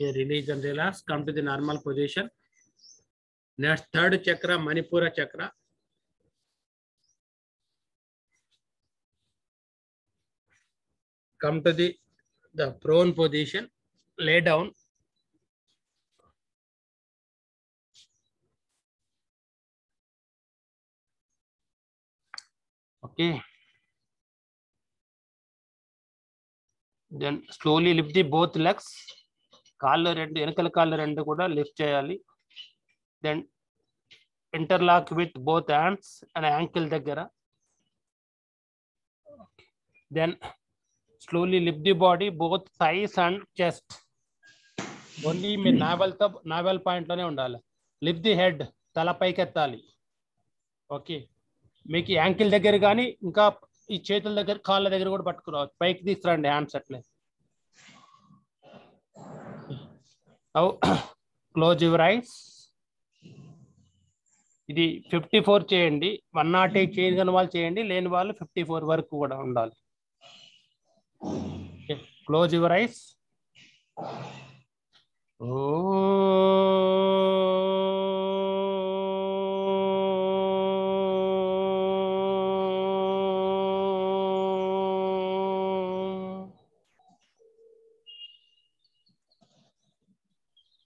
Okay, release and relax. Come to the normal position. Next, third chakra, Manipura chakra. Come to the, the prone position, lay down. Okay. Then slowly lift the both legs. కాళ్ళు రెండు వెనకల కాళ్ళు రెండు కూడా lift చేయాలి. Then interlock with both hands and ankle దగ్గర. Then slowly lift the body both size and chest only మీ నావెల్తో నావెల్ పాయింట్లోనే ఉండాలి. లిఫ్ట్ ది హెడ్ తల పైకెత్తాలి. ఓకే మీకు యాంకిల్ దగ్గర కానీ ఇంకా ఈ చేతుల దగ్గర కాళ్ళ దగ్గర కూడా పట్టుకురావచ్చు. పైకి తీసుకురండి హ్యాండ్స్ అట్లే క్లోజ్ యువర్ ఐస్ ఇది ఫిఫ్టీ ఫోర్ చేయండి. వన్ నాట్ ఎయిట్ చేయగలిగిన వాళ్ళు చేయండి. లేని వాళ్ళు ఫిఫ్టీ ఫోర్ వరకు కూడా ఉండాలి. క్లోజ్ యువర్ ఐస్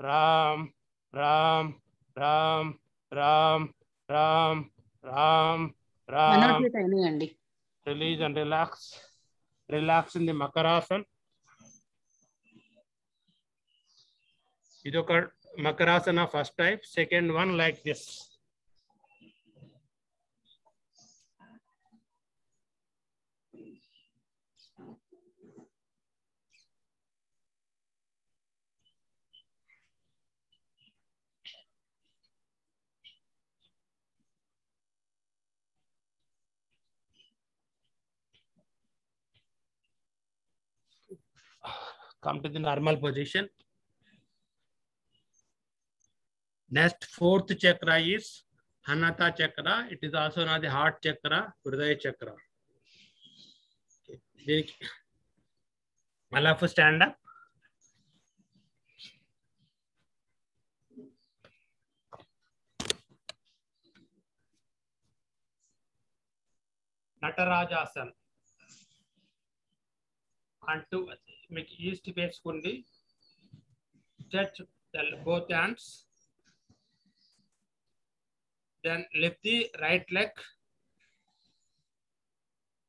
राम राम राम राम राम राम Ram. Release and relax relax in the Makarasana ఇది ఒక Makarasana first type second one like this come to the normal position. Next, fourth chakra is Hanata chakra. It is also known as the heart chakra, Hridaya chakra. Okay. దీనికి అలా stand up. నటరాజాసన్ అంటూ మీకు ఈస్ట్ వేసుకుంది touch both hands then left the right leg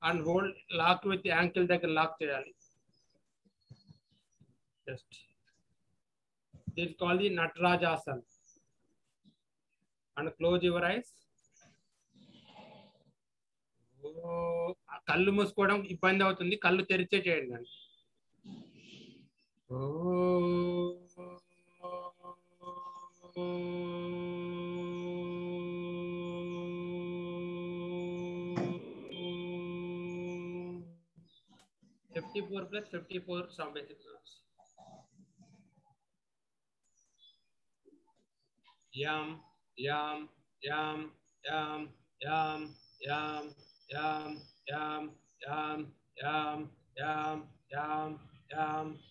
and hold lock with ankle దగ్గర lock చేయాలి. Just this call the Natarajasana and close your eyes కళ్ళు మూసుకోవడం ఇబ్బంది అవుతుంది. కళ్ళు తెరిచే చేయండి అండి Fifty-four plus fifty-four, sound basic yum, yum, yum, yum, yum, yum, yum, yum, yum, yum.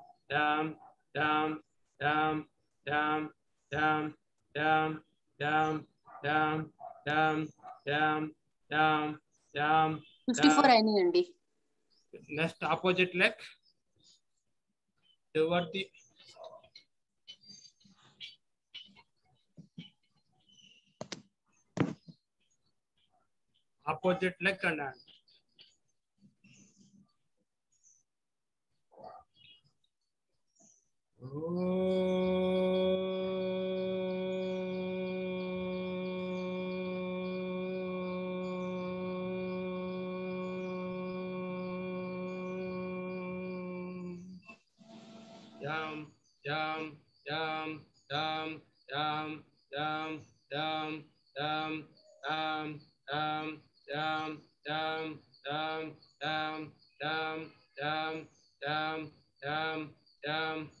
down, down, down, down, down, down, down, down, down, down, down, down. Fifty four any and Next opposite leg. Toward the opposite leg and hand. Yum, yum, yum, yum, yum, yum, yum, yum, um, um, um, um, um, um, um, um, um, um, um, um,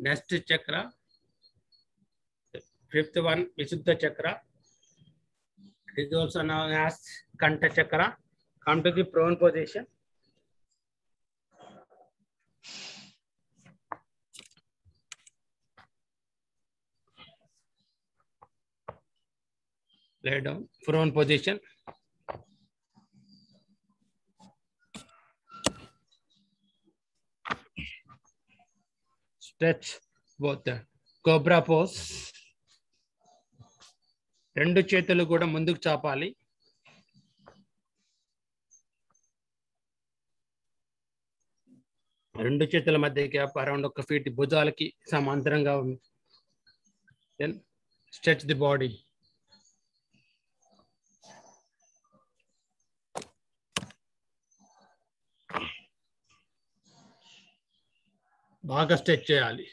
Next chakra, fifth one, Visuddha chakra. It is also known as Kanta chakra. Come to the prone position. Lay down, prone position. Stretch both. Cobra pose రెండు చేతులు కూడా ముందుకు చాపాలి. రెండు చేతుల మధ్య gap around ఒక feet భుజాలకి సమాంతరంగా ఉంది. దెన్ స్ట్రెచ్ ది బాడీ బాగా స్ట్రెచ్ చేయాలి.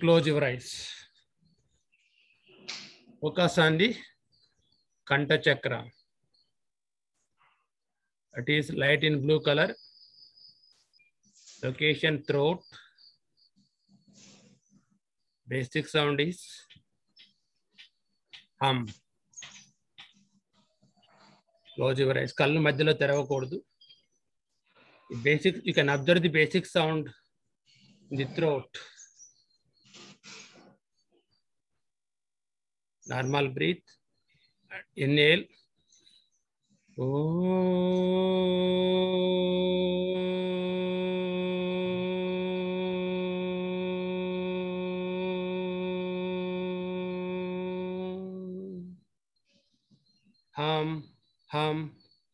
Close your eyes focus on the Kantha chakra. It is light in blue colour location throat basic sound is ham close your eyes కళ్ళు మధ్యలో తెరవకూడదు. Basic you can observe the basic sound the throat normal breathe inhale. Hum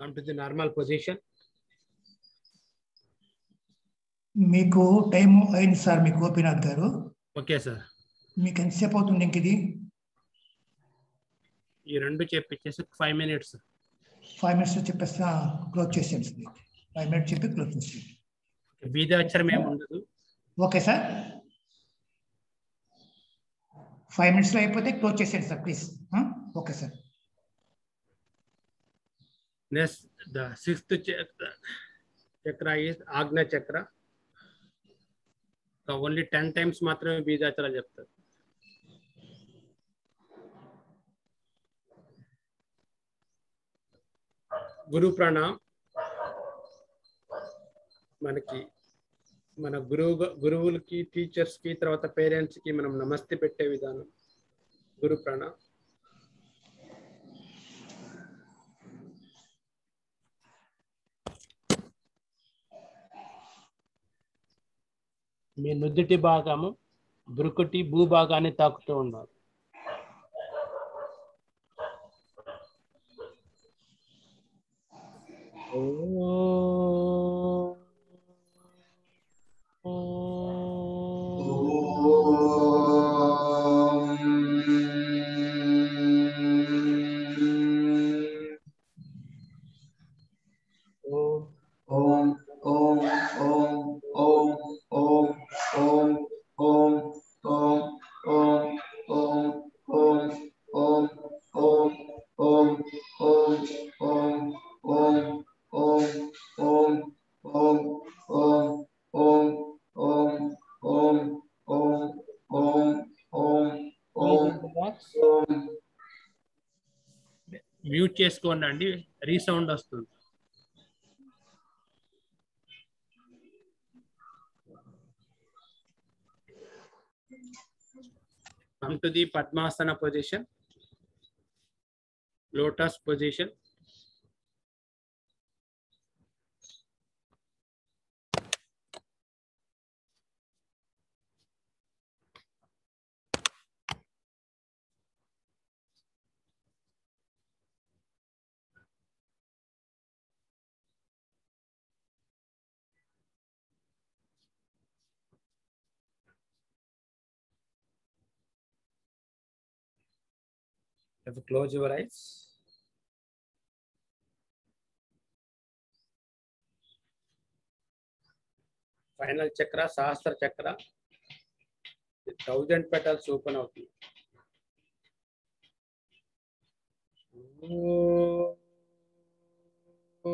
Come to the normal position. మీకు time అయింది sir మీ Gopinath garu. Okay sir మీకు ఎంతసేపు అవుతుంది ఇంక ఇది? ఈ రెండు చెప్పించేసి ఫైవ్ మినిట్స్ ఫైవ్ మినిట్స్ చెప్పేస్తా క్లోజ్ చేసేయండి ఫైవ్ మినిట్స్ చెప్పి క్లోజ్ చేసేయండి. బీజాక్షరం ఏమి ఉండదు. ఓకే సార్ ఫైవ్ మినిట్స్లో అయిపోతే క్లోజ్ చేసేయండి sir please okay sir next the sixth chakra is Ajna chakra only ten times మాత్రమే బీజాచర చెప్తారు. గురు ప్రాణ మనకి మన గురువు గురువులకి టీచర్స్కి తర్వాత పేరెంట్స్కి మనం నమస్తే పెట్టే విధానం. గురు ప్రాణ మీ నుదుటి భాగము బ్రుకుటి భూభాగాన్ని తాకుతూ ఉన్నారు ఓ చేసుకోండి అండి రీసౌండ్ వస్తుంది. Come Padmasana position lotus position Have you close your eyes? Final chakra Sahasra chakra thousand petals open అవుతుంది oh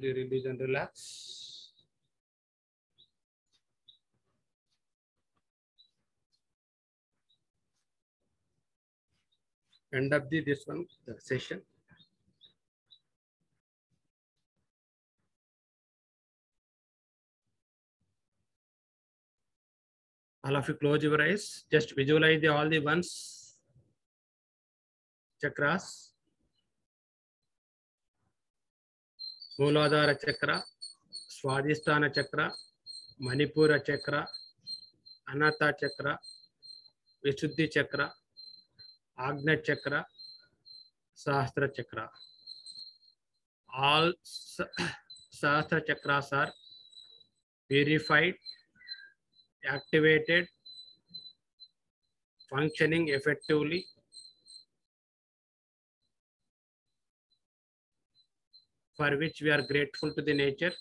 release and relax. End of the this one the session. All of you close your eyes. Just visualize the, all the ones chakras. మూలాధార చక్ర స్వాధిష్టాన చక్ర మణిపూర చక్ర అనాథ chakra Vishuddhi chakra Ajna chakra Sahasra chakra. All Sahasra chakras are purified activated functioning effectively for which we are grateful to the nature.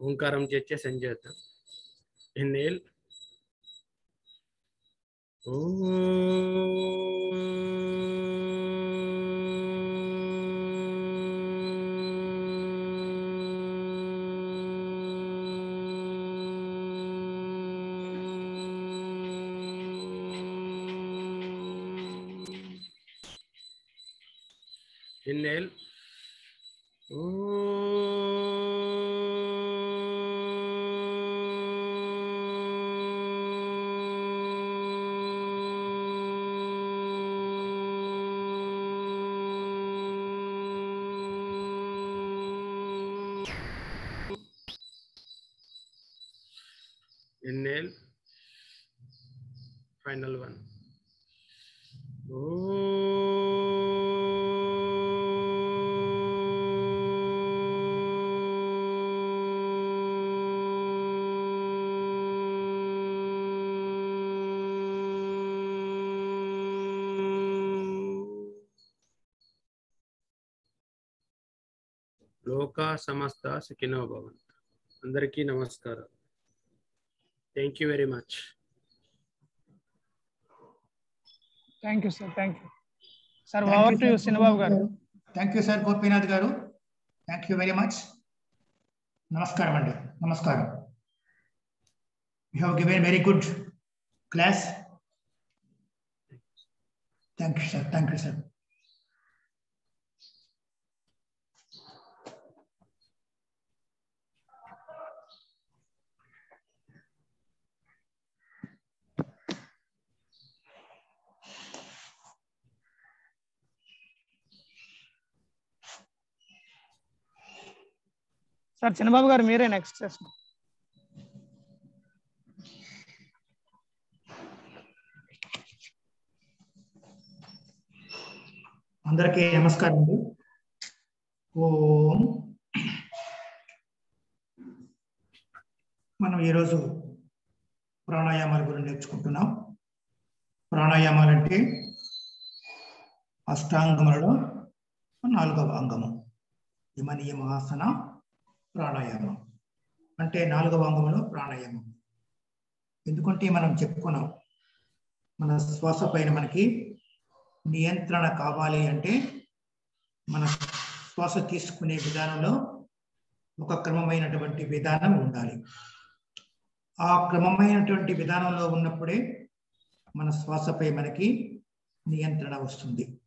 ఓంకారం చేసే సంజేతం ఇన్నేల్ Inhale. సుఖినో భవంతు అందరికీ నమస్కారం. Thank you very much thank you sir thank you sir over to Sinibabu garu thank you sir Gopinath గారు thank you very much నమస్కారం అండి. నమస్కారం you have given very good class sir Chinnababu garu మీరే next session అందరికీ నమస్కారం అండి. ఓం. మనం ఈరోజు ప్రాణాయామాల గురించి నేర్చుకుంటున్నాం. ప్రాణాయామాలు అంటే అష్టాంగములలో నాలుగవ అంగము. యమనియమాసన ప్రాణాయామం. అంటే నాలుగవ అంగంలో ప్రాణాయామం. ఎందుకంటే మనం చెప్పుకున్నాం మన శ్వాస పైన మనకి నియంత్రణ కావాలి అంటే మన శ్వాస తీసుకునే విధానంలో ఒక క్రమమైనటువంటి విధానం ఉండాలి. ఆ క్రమమైనటువంటి విధానంలో ఉన్నప్పుడే మన శ్వాసపై మనకి నియంత్రణ వస్తుంది.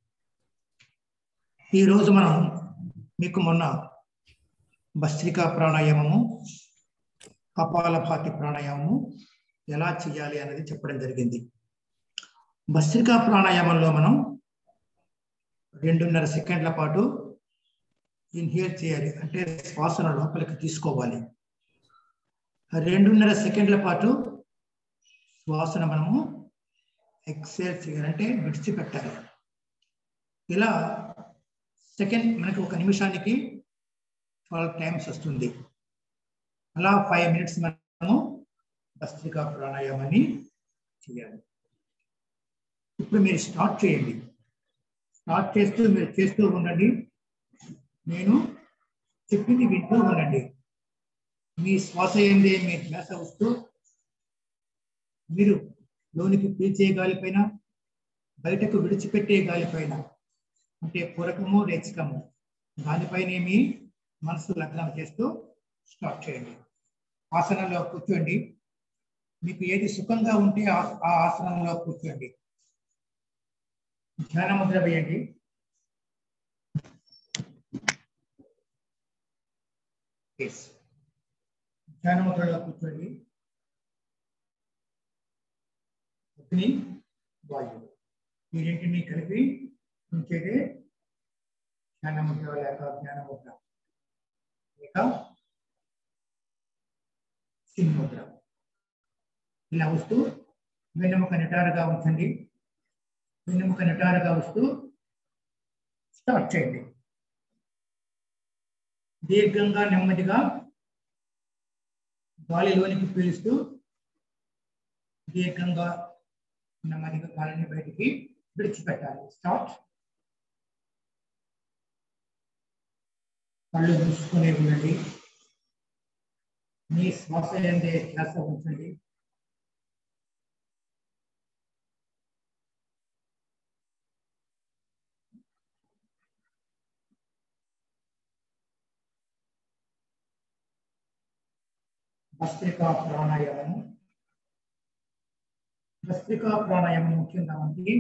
ఈరోజు మనం మీకు మొన్న భస్త్రికా ప్రాణాయామము కపాలభాతి ప్రాణాయామము ఎలా చేయాలి అనేది చెప్పడం జరిగింది. భస్త్రికా ప్రాణాయామంలో మనం రెండున్నర సెకండ్ల పాటు ఇన్హేల్ చేయాలి అంటే శ్వాసన లోపలికి తీసుకోవాలి. రెండున్నర సెకండ్ల పాటు శ్వాసన మనము ఎక్సేల్ చేయాలంటే విడిచిపెట్టాలి. ఇలా సెకండ్ మనకి ఒక నిమిషానికి ట్వెల్వ్ టైమ్స్ వస్తుంది. అలా ఫైవ్ మినిట్స్ మనము భస్త్రికా ప్రాణాయామాన్ని చేయాలి. ఇప్పుడు మీరు స్టార్ట్ చేయండి. స్టార్ట్ చేస్తూ మీరు చేస్తూ ఉండండి. నేను చెప్పింది వింటూ ఉండండి. మీ శ్వాస ఏంది మీ ధ్యాస వస్తూ మీరు లోనికి పీల్చే గాలిపైన బయటకు విడిచిపెట్టే గాలిపైన అంటే పూరకము రేచకము దానిపైనే మీ మనసు లగ్నం చేస్తూ స్టార్ట్ చేయండి. ఆసనంలో కూర్చోండి. మీకు ఏది సుఖంగా ఉంటే ఆ- ఆసనంలో కూర్చోండి. ధ్యాన ముద్ర వేయండి. ధ్యాన ముద్రలో కూర్చోండి. అగ్ని వాయువు. ఈ రెంటిని కలిపి ఉంచేదే ధ్యాన ముద్ర లేక జ్ఞాన ముద్ర. లేక ముద్ర ఇలా వస్తూ వెన్నెముక నిటారుగా ఉంచండి వెన్నెముక నిటారుగా వస్తూ స్టార్ట్ చేయండి దీర్ఘంగా నెమ్మదిగా గాలిలోనికి పీలుస్తూ దీర్ఘంగా నెమ్మదిగా గాలిని బయటికి విడిచిపెట్టాలి. స్టార్ట్ కళ్ళు మూసుకునే ఉండండి మీ శ్వాస ఎందే ధ్యాస ఉంచండి భస్త్రికా ప్రాణాయామము భస్త్రికా ప్రాణాయామం ముఖ్యంగా మనకి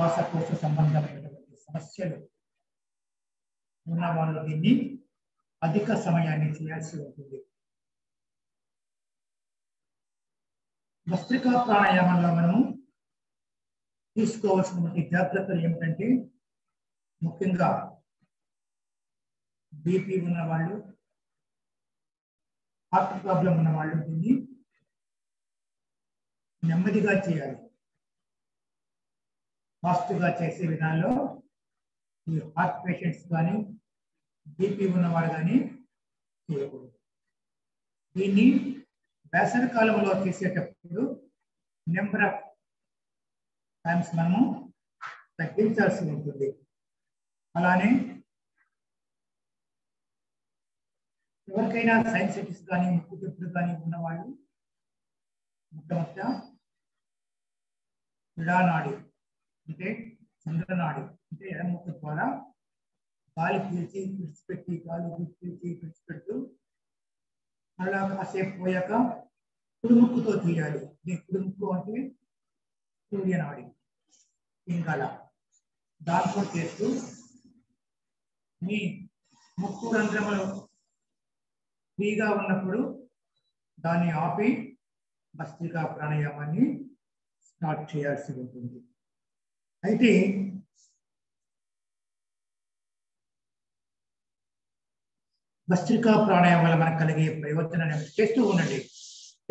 శ్వాసకోశ సంబంధమైనటువంటి సమస్యలు ఉన్న వాళ్ళు దీన్ని అధిక సమయాన్ని చేయాల్సి ఉంటుంది. భస్త్రికా ప్రాణాయామంలో మనము తీసుకోవాల్సినటువంటి జాగ్రత్తలు ఏమిటంటే ముఖ్యంగా బీపీ ఉన్న వాళ్ళు హార్ట్ ప్రాబ్లం ఉన్న వాళ్ళు దీన్ని నెమ్మదిగా చేయాలి. ఫాస్ట్గా చేసే విధానంలో ఈ హార్ట్ పేషెంట్స్ కానీ బీపీ ఉన్నవాడు కానీ చేయకూడదు. దీన్ని వేసవి కాలంలో చేసేటప్పుడు నెంబర్ ఆఫ్ టైమ్స్ మనము తగ్గించాల్సి ఉంటుంది. అలానే ఎవరికైనా సైన్సిటిస్ కానీ ముక్కు చెప్పులు కానీ ఉన్నవాళ్ళు మొట్టమొదట విడానాడి అంటే చంద్రనాడి. అంటే ఎడమొక్క ద్వారా గాలి పీల్చి విడిచిపెట్టి గాలి పీల్చి విడిచిపెడుతూ అలా కాసేపు పోయాక కుడుముక్కుతో తీయాలి ఇది కుడుముక్కు అంటే సూర్యనాడి పింగళ దాంతో చేస్తూ మీ ముక్కు రంధ్రములు ఫ్రీగా ఉన్నప్పుడు దాన్ని ఆపి భస్త్రికా ప్రాణాయామాన్ని స్టార్ట్ చేయాల్సి ఉంటుంది. అయితే భస్త్రికా ప్రాణాయామం వల్ల మనకు కలిగే ప్రయోజనాన్ని చేస్తూ ఉండండి.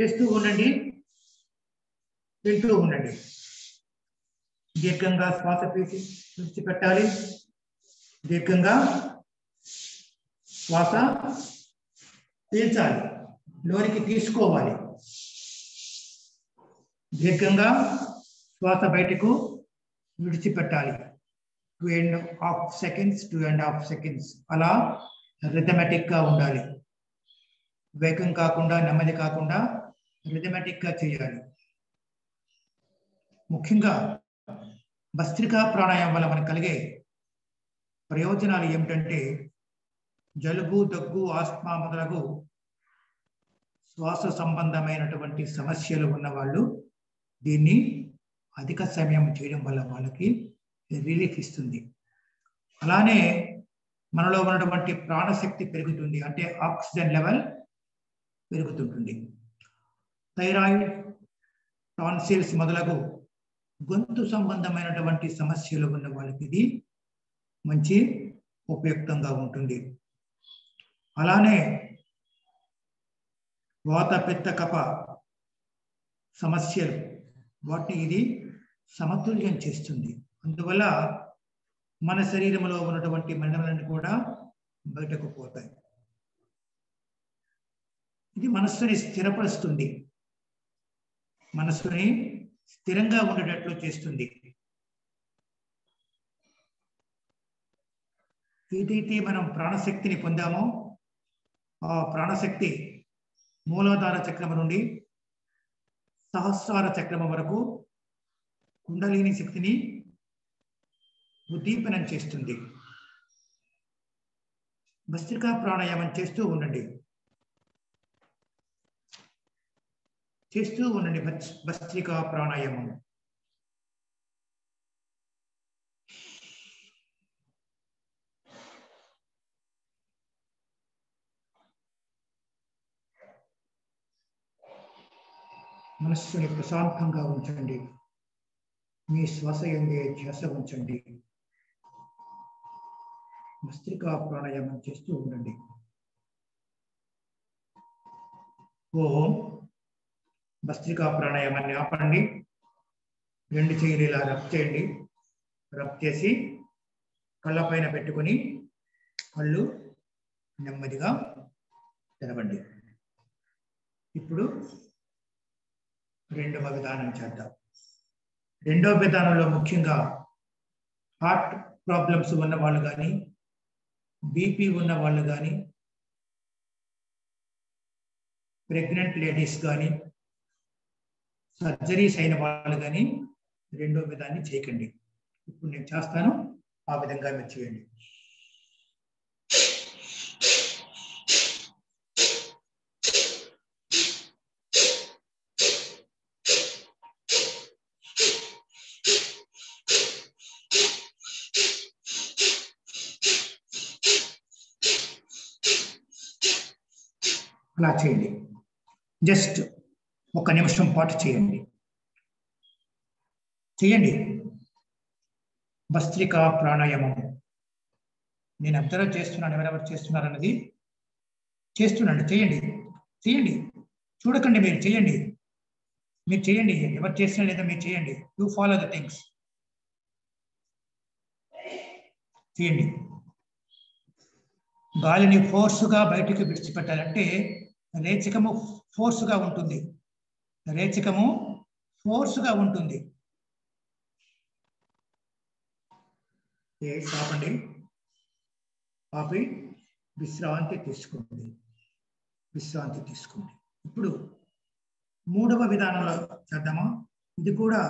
చేస్తూ ఉండండి. వింటూ ఉండండి. దీర్ఘంగా శ్వాస పీసి విడిచిపెట్టాలి దీర్ఘంగా శ్వాస పీల్చాలి లోనికి తీసుకోవాలి. దీర్ఘంగా శ్వాస బయటకు విడిచిపెట్టాలి. Two and half seconds two and half seconds అలా రిథమెటిక్గా ఉండాలి. వేగం కాకుండా నెమ్మది కాకుండా రిథమెటిక్గా చేయాలి. ముఖ్యంగా భస్త్రికా ప్రాణాయామం వల్ల మనకు కలిగే ప్రయోజనాలు ఏమిటంటే జలుబు దగ్గు ఆస్మా మొదలగు శ్వాస సంబంధమైనటువంటి సమస్యలు ఉన్నవాళ్ళు దీన్ని అధిక సమయం చేయడం వల్ల వాళ్ళకి రిలీఫ్ ఇస్తుంది. అలానే మనలో ఉన్నటువంటి ప్రాణశక్తి పెరుగుతుంది. అంటే ఆక్సిజన్ లెవెల్ పెరుగుతుంటుంది. థైరాయిడ్ టాన్సిల్స్ మొదలగు గొంతు సంబంధమైనటువంటి సమస్యలు ఉన్న వాళ్ళకి ఇది మంచి ఉపయుక్తంగా ఉంటుంది. అలానే వాత పెత్త కప సమస్యలు వాటిని ఇది సమతుల్యం చేస్తుంది. అందువల్ల మన శరీరంలో ఉన్నటువంటి మండలన్నీ కూడా బయటకు పోతాయి. ఇది మనస్సుని స్థిరపరుస్తుంది. మనస్సుని స్థిరంగా ఉండేటట్లు చేస్తుంది. ఏదైతే మనం ప్రాణశక్తిని పొందామో ఆ ప్రాణశక్తి మూలాధార చక్రము నుండి సహస్రార చక్రము వరకు కుండలిని శక్తిని ఉద్దీపనం చేస్తుంది. భస్త్రికా ప్రాణాయామం చేస్తూ ఉండండి. చేస్తూ ఉండండి భస్త్రికా ప్రాణాయామం. మనస్సుని ప్రశాంతంగా ఉంచండి. మీ శ్వాస ఎందే ధ్యాస ఉంచండి. భస్త్రికా ప్రాణాయామం చేస్తూ ఉండండి. ఓం. మస్త్రికా ప్రాణాయామాన్ని ఆపండి. రెండు చేతులు ఇలా రబ్ చేయండి. రబ్ చేసి కళ్ళ పైన పెట్టుకొని కళ్ళు నెమ్మదిగా తెరవండి. ఇప్పుడు రెండవ విధానం చేద్దాం. రెండో విధానంలో ముఖ్యంగా హార్ట్ ప్రాబ్లమ్స్ ఉన్న వాళ్ళు కానీ బీపీ ఉన్న వాళ్ళు కానీ ప్రెగ్నెంట్ లేడీస్ కానీ సర్జరీస్ అయిన వాళ్ళు కానీ రెండో విధాన్ని చేయకండి. ఇప్పుడు నేను చేస్తాను ఆ విధంగా మీరు చేయండి. అలా చేయండి. జస్ట్ ఒక నిమిషం పాటు చేయండి. చేయండి. భస్త్రికా ప్రాణాయామం. నేను అబ్జర్వ్ చేస్తున్నాను ఎవరెవరు చేస్తున్నారన్నది? చేస్తున్నాను చేయండి. చేయండి. చూడకండి మీరు చేయండి. మీరు చేయండి. ఎవరు చేసినా లేదా మీరు చేయండి. You follow the things. చేయండి. గాలిని ఫోర్సుగా బయటికి విడిచిపెట్టాలంటే రేచకము ఫోర్స్గా ఉంటుంది. రేచకము ఫోర్స్గా ఉంటుంది. ఆపండి. ఆపి విశ్రాంతి తీసుకోండి. విశ్రాంతి తీసుకోండి. ఇప్పుడు మూడవ విధానంలో చేద్దామా? ఇది కూడా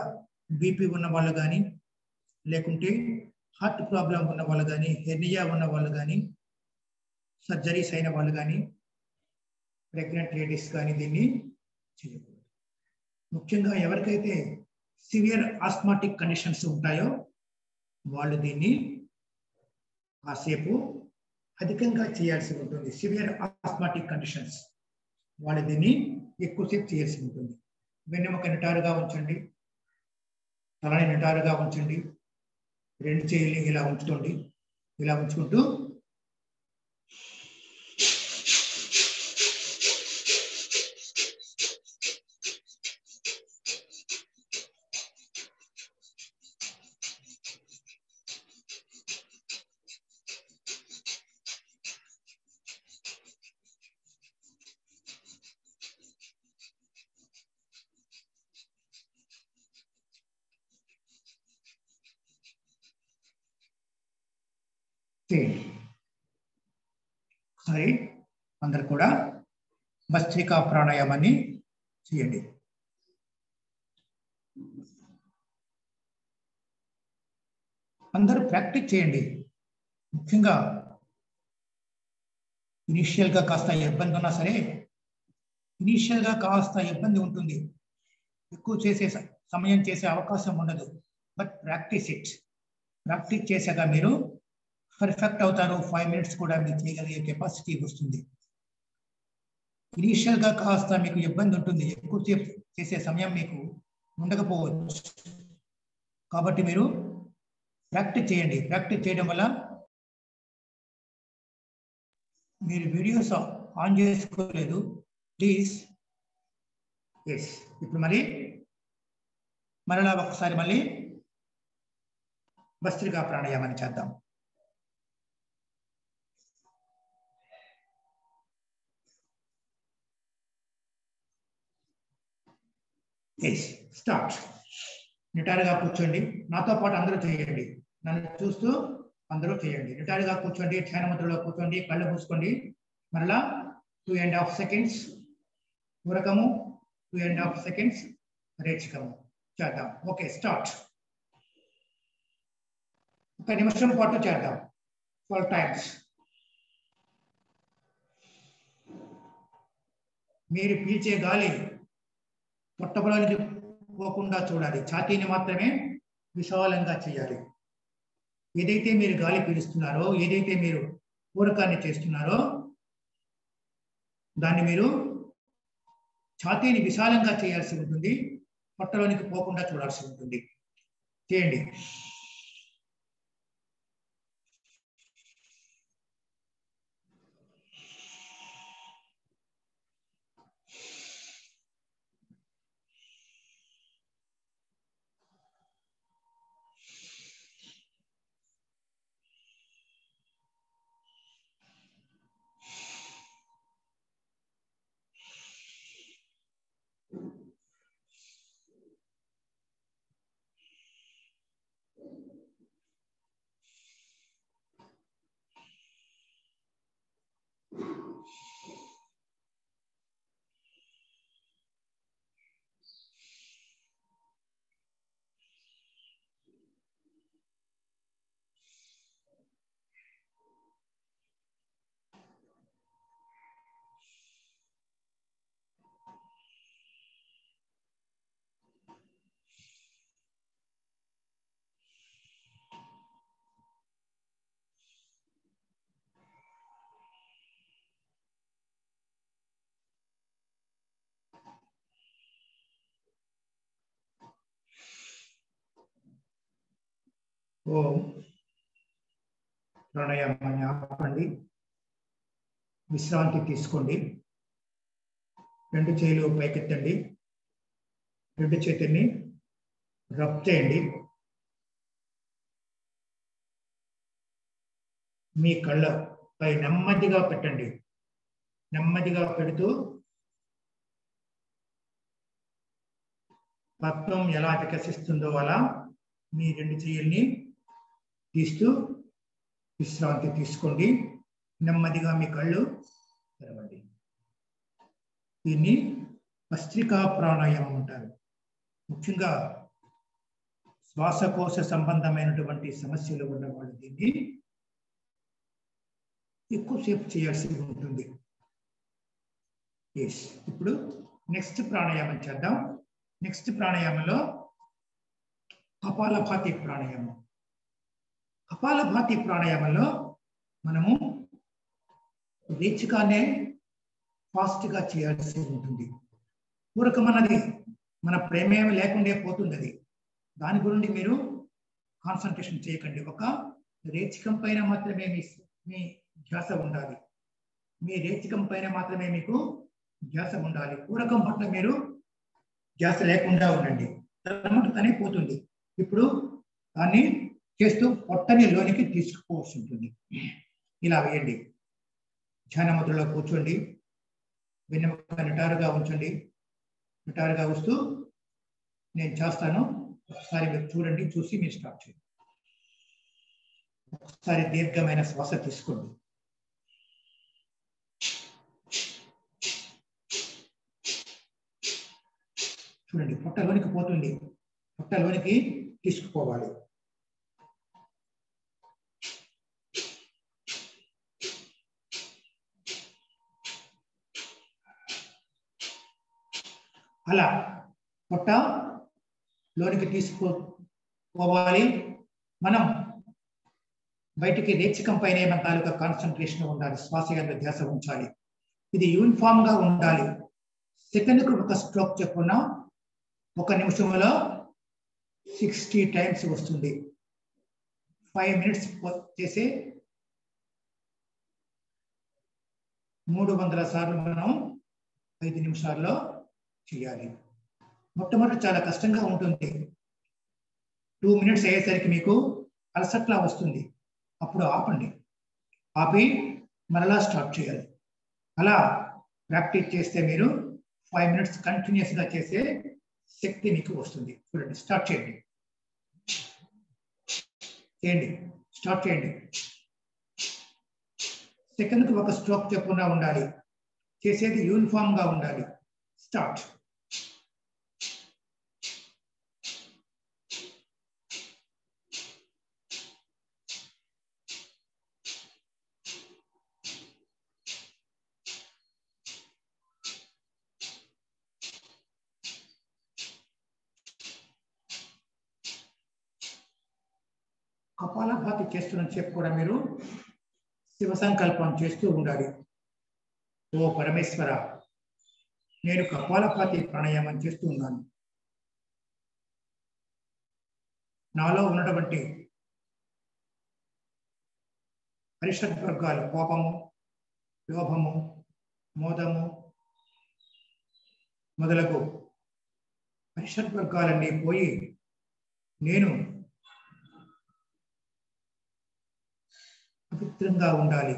బీపీ ఉన్న వాళ్ళు కానీ లేకుంటే హార్ట్ ప్రాబ్లం ఉన్న వాళ్ళు కానీ హెర్నియా ఉన్న వాళ్ళు కానీ సర్జరీస్ అయిన వాళ్ళు కానీ ప్రెగ్నెంట్ లేడీస్ కానీ దీన్ని చేయకూడదు. ముఖ్యంగా ఎవరికైతే సివియర్ ఆస్మాటిక్ కండిషన్స్ ఉంటాయో వాళ్ళు దీన్ని కాసేపు అధికంగా చేయాల్సి ఉంటుంది. సివియర్ ఆస్మాటిక్ కండిషన్స్ వాళ్ళు దీన్ని ఎక్కువసేపు చేయాల్సి ఉంటుంది. వెన్నెముక నిటారుగా ఉంచండి. తలని నిటారుగా ఉంచండి. రెండు చేతుల్ని ఇలా ఉంచుకోండి. ఇలా ఉంచుకుంటూ చేయండి ఒకసారి అందరు కూడా భస్త్రికా ప్రాణాయామాన్ని చేయండి. అందరూ ప్రాక్టీస్ చేయండి. ముఖ్యంగా ఇనీషియల్గా కాస్త ఇబ్బంది ఉన్నా సరే ఇనీషియల్గా కాస్త ఇబ్బంది ఉంటుంది. ఎక్కువ చేసే సమయం చేసే అవకాశం ఉండదు. But practice it. ప్రాక్టీస్ చేశాక మీరు పర్ఫెక్ట్ అవుతారు. ఫైవ్ మినిట్స్ కూడా మీరు చేయగలిగే కెపాసిటీ వస్తుంది. ఇనీషియల్గా కాస్త మీకు ఇబ్బంది ఉంటుంది ఎక్కువసేపు చేసే సమయం మీకు ఉండకపోవచ్చు. కాబట్టి మీరు ప్రాక్టీస్ చేయండి. ప్రాక్టీస్ చేయడం వల్ల మీరు వీడియోస్ ఆన్ చేసుకోలేదు. ప్లీజ్ ఎస్ ఇప్పుడు మరి మరలా ఒకసారి మళ్ళీ భస్త్రికా ప్రాణాయామాన్ని చేద్దాం. ఎస్ స్టార్ట్ నిటారుగా కూర్చోండి. నాతో పాటు అందరూ చేయండి. నన్ను చూస్తూ అందరూ చేయండి. నిటారుగా కూర్చోండి. ధ్యాన ముద్రలో కూర్చోండి. కళ్ళు మూసుకోండి. మరలా టూ అండ్ హాఫ్ సెకండ్స్ పూరకము టూ అండ్ హాఫ్ సెకండ్స్ రేచకము. చేద్దాం. ఓకే స్టార్ట్ ఒక నిమిషం పాటు చేద్దాం. ట్వెల్వ్ టైమ్స్ మీరు పీల్చే గాలి పొట్టబలోనికి పోకుండా చూడాలి. ఛాతీని మాత్రమే విశాలంగా చేయాలి. ఏదైతే మీరు గాలి పీలుస్తున్నారో ఏదైతే మీరు పూరకాన్ని చేస్తున్నారో దాన్ని మీరు ఛాతీని విశాలంగా చేయాల్సి ఉంటుంది. పొట్టలోనికి పోకుండా చూడాల్సి ఉంటుంది. చేయండి. ఓం ప్రాణాయామాన్ని ఆపండి. విశ్రాంతి తీసుకోండి. రెండు చేతులు పైకెత్తండి. రెండు చేతుల్ని రబ్ చేయండి. మీ కళ్ళపై నెమ్మదిగా పెట్టండి. నెమ్మదిగా పెడుతూ పద్మం ఎలా వికసిస్తుందో అలా మీ రెండు చెయ్యల్ని తీస్తూ విశ్రాంతి తీసుకోండి. నెమ్మదిగా మీ కళ్ళు తెరవండి. దీన్ని పస్త్రికా ప్రాణాయామం అంటారు. ముఖ్యంగా శ్వాసకోశ సంబంధమైనటువంటి సమస్యలు ఉన్న వాళ్ళు దీన్ని ఎక్కువసేపు చేయాల్సి ఉంటుంది. ఎస్ ఇప్పుడు నెక్స్ట్ ప్రాణాయామం చేద్దాం. నెక్స్ట్ ప్రాణాయామంలో కపాలభాతి ప్రాణాయామం. కపాలభాతి ప్రాణాయామంలో మనము రేచికానే ఫాస్ట్గా చేయాల్సి ఉంటుంది. పూరకం మన ప్రేమేమి లేకుండే పోతుంది దాని గురించి మీరు కాన్సన్ట్రేషన్ చేయకండి. ఒక రేచికం పైన మాత్రమే మీ మీ ధ్యాస ఉండాలి. మీ రేచికం పైన మాత్రమే మీకు ధ్యాస ఉండాలి. పూరకం పట్ల మీరు ధ్యాస లేకుండా ఉండండి. తనమాట తనే పోతుంది. ఇప్పుడు దాన్ని చేస్తూ పొట్టని లోనికి తీసుకోవాల్సి ఉంటుంది. ఇలా వేయండి. ధ్యాన ముద్రలో కూర్చోండి. వెన్నెముక నిటారుగా ఉంచండి. నిటారుగా వస్తూ నేను చేస్తాను. ఒకసారి మీరు చూడండి చూసి మీరు స్టార్ట్ చేయండి. ఒకసారి దీర్ఘమైన శ్వాస తీసుకోండి. చూడండి పొట్టలోనికి పోతుంది. పొట్టలోనికి తీసుకుపోవాలి. అలా పొట్ట లోనికి తీసుకో పోవాలి మనం బయటికి రేచికం పైన మన తాలూకా కాన్సన్ట్రేషన్ ఉండాలి శ్వాస యొక్క ధ్యాస ఉంచాలి. ఇది యూనిఫామ్గా ఉండాలి. సెకండ్కు ఒక స్ట్రోక్ చెప్పున ఒక నిమిషంలో సిక్స్టీ టైమ్స్ వస్తుంది. ఫైవ్ మినిట్స్ చేసే మూడు వందల సార్లు మనం ఐదు నిమిషాల్లో చేయాలి. మొట్టమొదటి చాలా కష్టంగా ఉంటుంది. టూ మినిట్స్ అయ్యేసరికి మీకు అలసట్లా వస్తుంది. అప్పుడు ఆపండి. ఆపి మరలా స్టార్ట్ చేయాలి. అలా ప్రాక్టీస్ చేస్తే మీరు ఫైవ్ మినిట్స్ కంటిన్యూస్గా చేసే శక్తి మీకు వస్తుంది. చూడండి స్టార్ట్ చేయండి. చేయండి స్టార్ట్ చేయండి. సెకండ్కి ఒక స్ట్రోక్ చెప్పున ఉండాలి. చేసేది యూనిఫామ్గా ఉండాలి. స్టార్ట్ కపాలభాతి చెప్పు కూడా మీరు? శివ సంకల్పం చేస్తూ ఉండాలి. ఓ పరమేశ్వర నేను కపాలపాతి ప్రాణాయామం చేస్తూ ఉన్నాను. నాలో ఉన్నటువంటి పరిషత్ వర్గాలు కోపము లోభము మోదము మొదలగు పరిషత్ వర్గాలన్నీ పోయి నేను పవిత్రంగా ఉండాలి.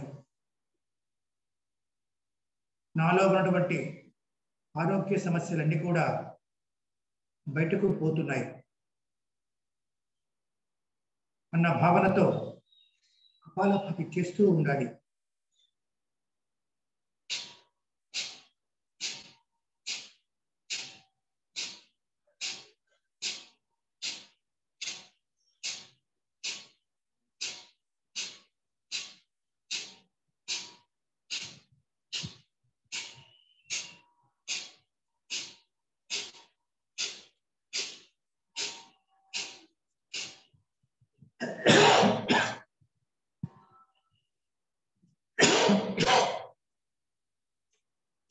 నాలో ఉన్నటువంటి ఆరోగ్య సమస్యలన్నీ కూడా బయటకు పోతున్నాయి. అన్న భావనతో కపాలపాతి చేస్తూ ఉండాలి.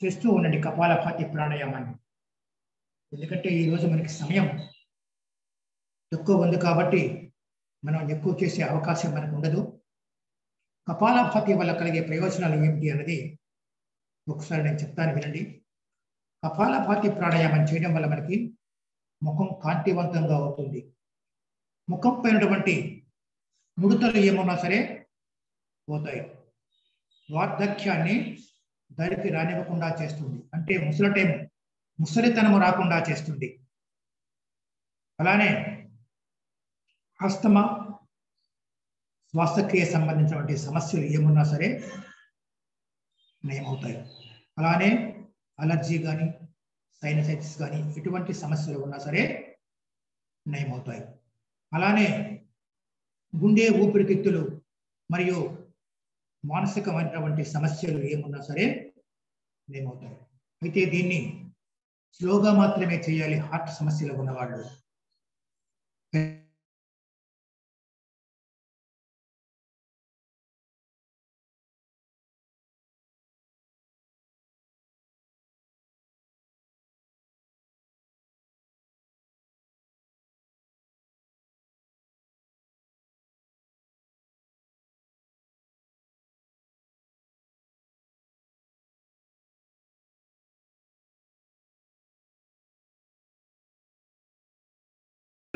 చేస్తూ ఉండండి కపాలభాతి ప్రాణాయామాన్ని. ఎందుకంటే ఈరోజు మనకి సమయం. ఎక్కువ ఉంది కాబట్టి మనం ఎక్కువ చేసే అవకాశం మనకు ఉండదు. కపాలపాతి వల్ల కలిగే ప్రయోజనాలు ఏమిటి అన్నది ఒకసారి నేను చెప్తాను వినండి. కపాలభాతి ప్రాణాయామం చేయడం వల్ల మనకి ముఖం కాంతివంతంగా అవుతుంది. ముఖం పైనటువంటి ముడతలు ఏమున్నా సరే పోతాయి. వార్ధక్యాన్ని దరికి రానివ్వకుండా చేస్తుంది. అంటే ముసలటేము ముసలితనము రాకుండా చేస్తుంది. అలానే ఆస్తమా శ్వాసక్రియ సంబంధించినటువంటి సమస్యలు ఏమున్నా సరే నయమవుతాయి. అలానే అలర్జీ కానీ సైనసైటిస్ కానీ ఎటువంటి సమస్యలు ఉన్నా సరే నయమవుతాయి. అలానే గుండె ఊపిరితిత్తులు మరియు మానసికమైనటువంటి సమస్యలు ఏమున్నా సరే ఏమవుతాయి అయితే దీన్ని స్లోగా మాత్రమే చేయాలి. హార్ట్ సమస్యలు ఉన్నవాళ్ళు.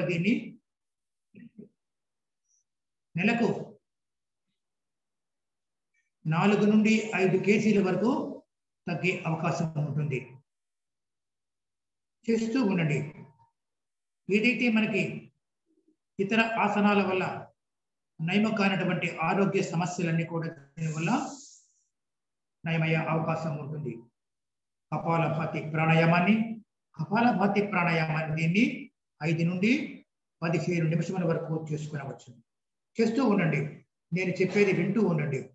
దీన్ని నెలకు నాలుగు నుండి ఐదు కేజీల వరకు తగ్గే అవకాశం ఉంటుంది. చేస్తూ ఉండండి. ఏదైతే మనకి ఇతర ఆసనాల వల్ల నయమ కానటువంటి ఆరోగ్య సమస్యలన్నీ కూడా వల్ల నయమయ్యే అవకాశం ఉంటుంది. కపాలభాతి ప్రాణాయామాన్ని కపాలభాతి ప్రాణాయామాన్ని దీన్ని ఐదు నుండి పదిహేను నిమిషముల వరకు చేసుకునవచ్చు చేస్తూ ఉండండి. నేను చెప్పేది వింటూ ఉండండి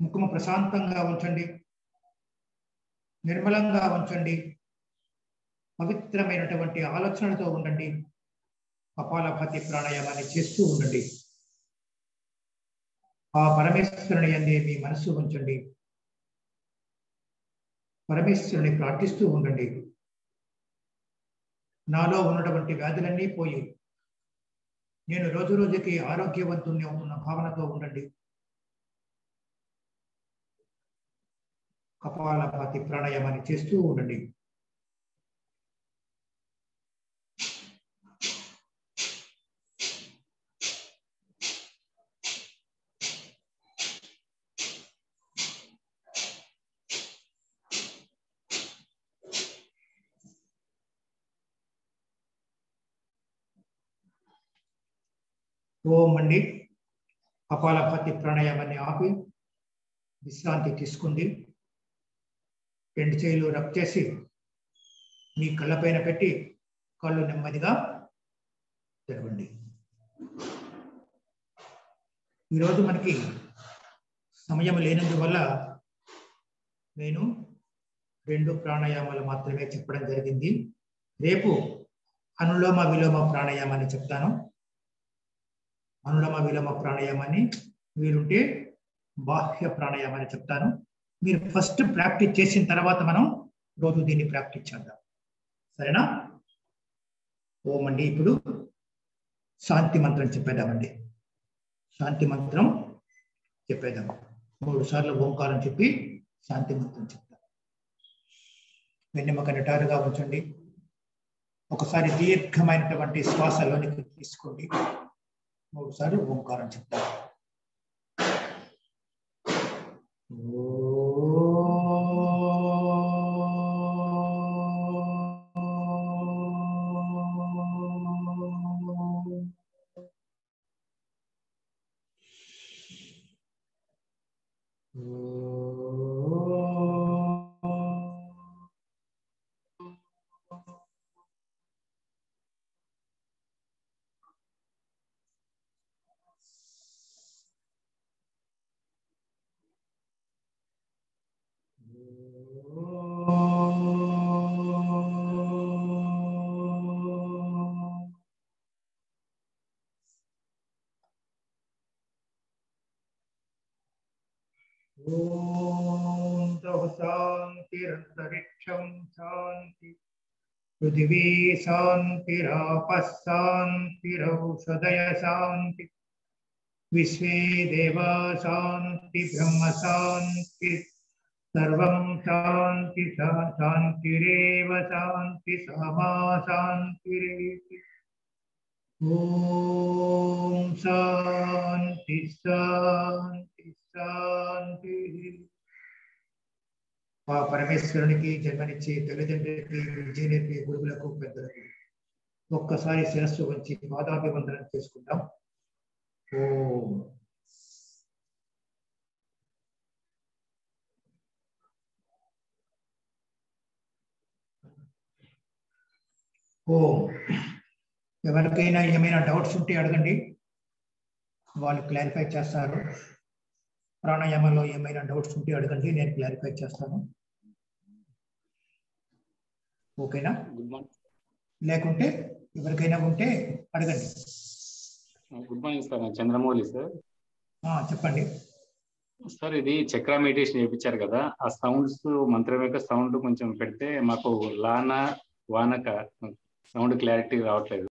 ముఖము ప్రశాంతంగా ఉంచండి నిర్మలంగా ఉంచండి. పవిత్రమైనటువంటి ఆలోచనలతో ఉండండి. కపాలభాతి ప్రాణాయామాన్ని చేస్తూ ఉండండి. ఆ పరమేశ్వరుని అందే మీ మనస్సు ఉంచండి. పరమేశ్వరుని ప్రార్థిస్తూ ఉండండి. నాలో ఉన్నటువంటి వ్యాధులన్నీ పోయి నేను రోజు రోజుకి ఆరోగ్యవంతుణ్ణి అవుతున్న భావనతో ఉండండి. కపాలభాతి ప్రాణాయామాన్ని చేస్తూ ఉండండి. ఓం అండి. కపాలభాతి ప్రాణాయామాన్ని ఆపి విశ్రాంతి తీసుకుంది. రెండు చేతులు రబ్ చేసి మీ కళ్ళపైన పెట్టి కళ్ళు నెమ్మదిగా తెరవండి. ఈరోజు మనకి సమయం లేనందువల్ల నేను రెండు ప్రాణాయామాలు మాత్రమే చెప్పడం జరిగింది. రేపు అనులోమ విలోమ ప్రాణాయామాన్ని చెప్తాను. అనులోమ విలోమ ప్రాణాయామాన్ని వీలుంటే బాహ్య ప్రాణాయామాన్ని చెప్తాను. మీరు ఫస్ట్ ప్రాక్టీస్ చేసిన తర్వాత మనం రోజు దీన్ని ప్రాక్టీస్ చేద్దాం. సరేనా? ఓమండి ఇప్పుడు శాంతి మంత్రం చెప్పేద్దామండి. శాంతి మంత్రం చెప్పేద్దాం. మూడు సార్లు ఓంకారం చెప్పి శాంతి మంత్రం చెప్తాం. వెన్నెముక నిటారుగా ఉంచండి. ఒకసారి దీర్ఘమైనటువంటి శ్వాసలోనికి తీసుకోండి. మూడు సార్లు ఓంకారం చెప్తాం. ఓ पृथिवी शान्तिरपःशान्तिरौषधय शांति विश्व देवा शांति ब्रह्म शांति सर्व शांति शांतिर शांति समा शांति शांति शांति शांति పరమేశ్వరునికి జన్మనిచ్చి తల్లిదండ్రులకి విద్య నేర్పే గురువులకు పెద్దలకు ఒక్కసారి శిరస్సు వంచి పాదాభివందనం చేసుకుందాం. ఓ. ఎవరికైనా ఏమైనా డౌట్స్ ఉంటే అడగండి. వాళ్ళు క్లారిఫై చేస్తారు. ప్రాణాయామంలో ఏమైనా డౌట్స్ ఉంటే అడగండి. నేను క్లారిఫై చేస్తాను. ఓకేనా? Good morning. లేకుంటే ఎవరికైనా ఉంటే అడగండి. Good morning sir Chandramouli sir. చెప్పండి. సార్ ఇది చక్ర మెడిటేషన్ చేయించారు కదా ఆ సౌండ్స్ మంత్రం యొక్క సౌండ్ కొంచెం పెడితే మాకు లాన వానక సౌండ్ క్లారిటీ రావట్లేదు.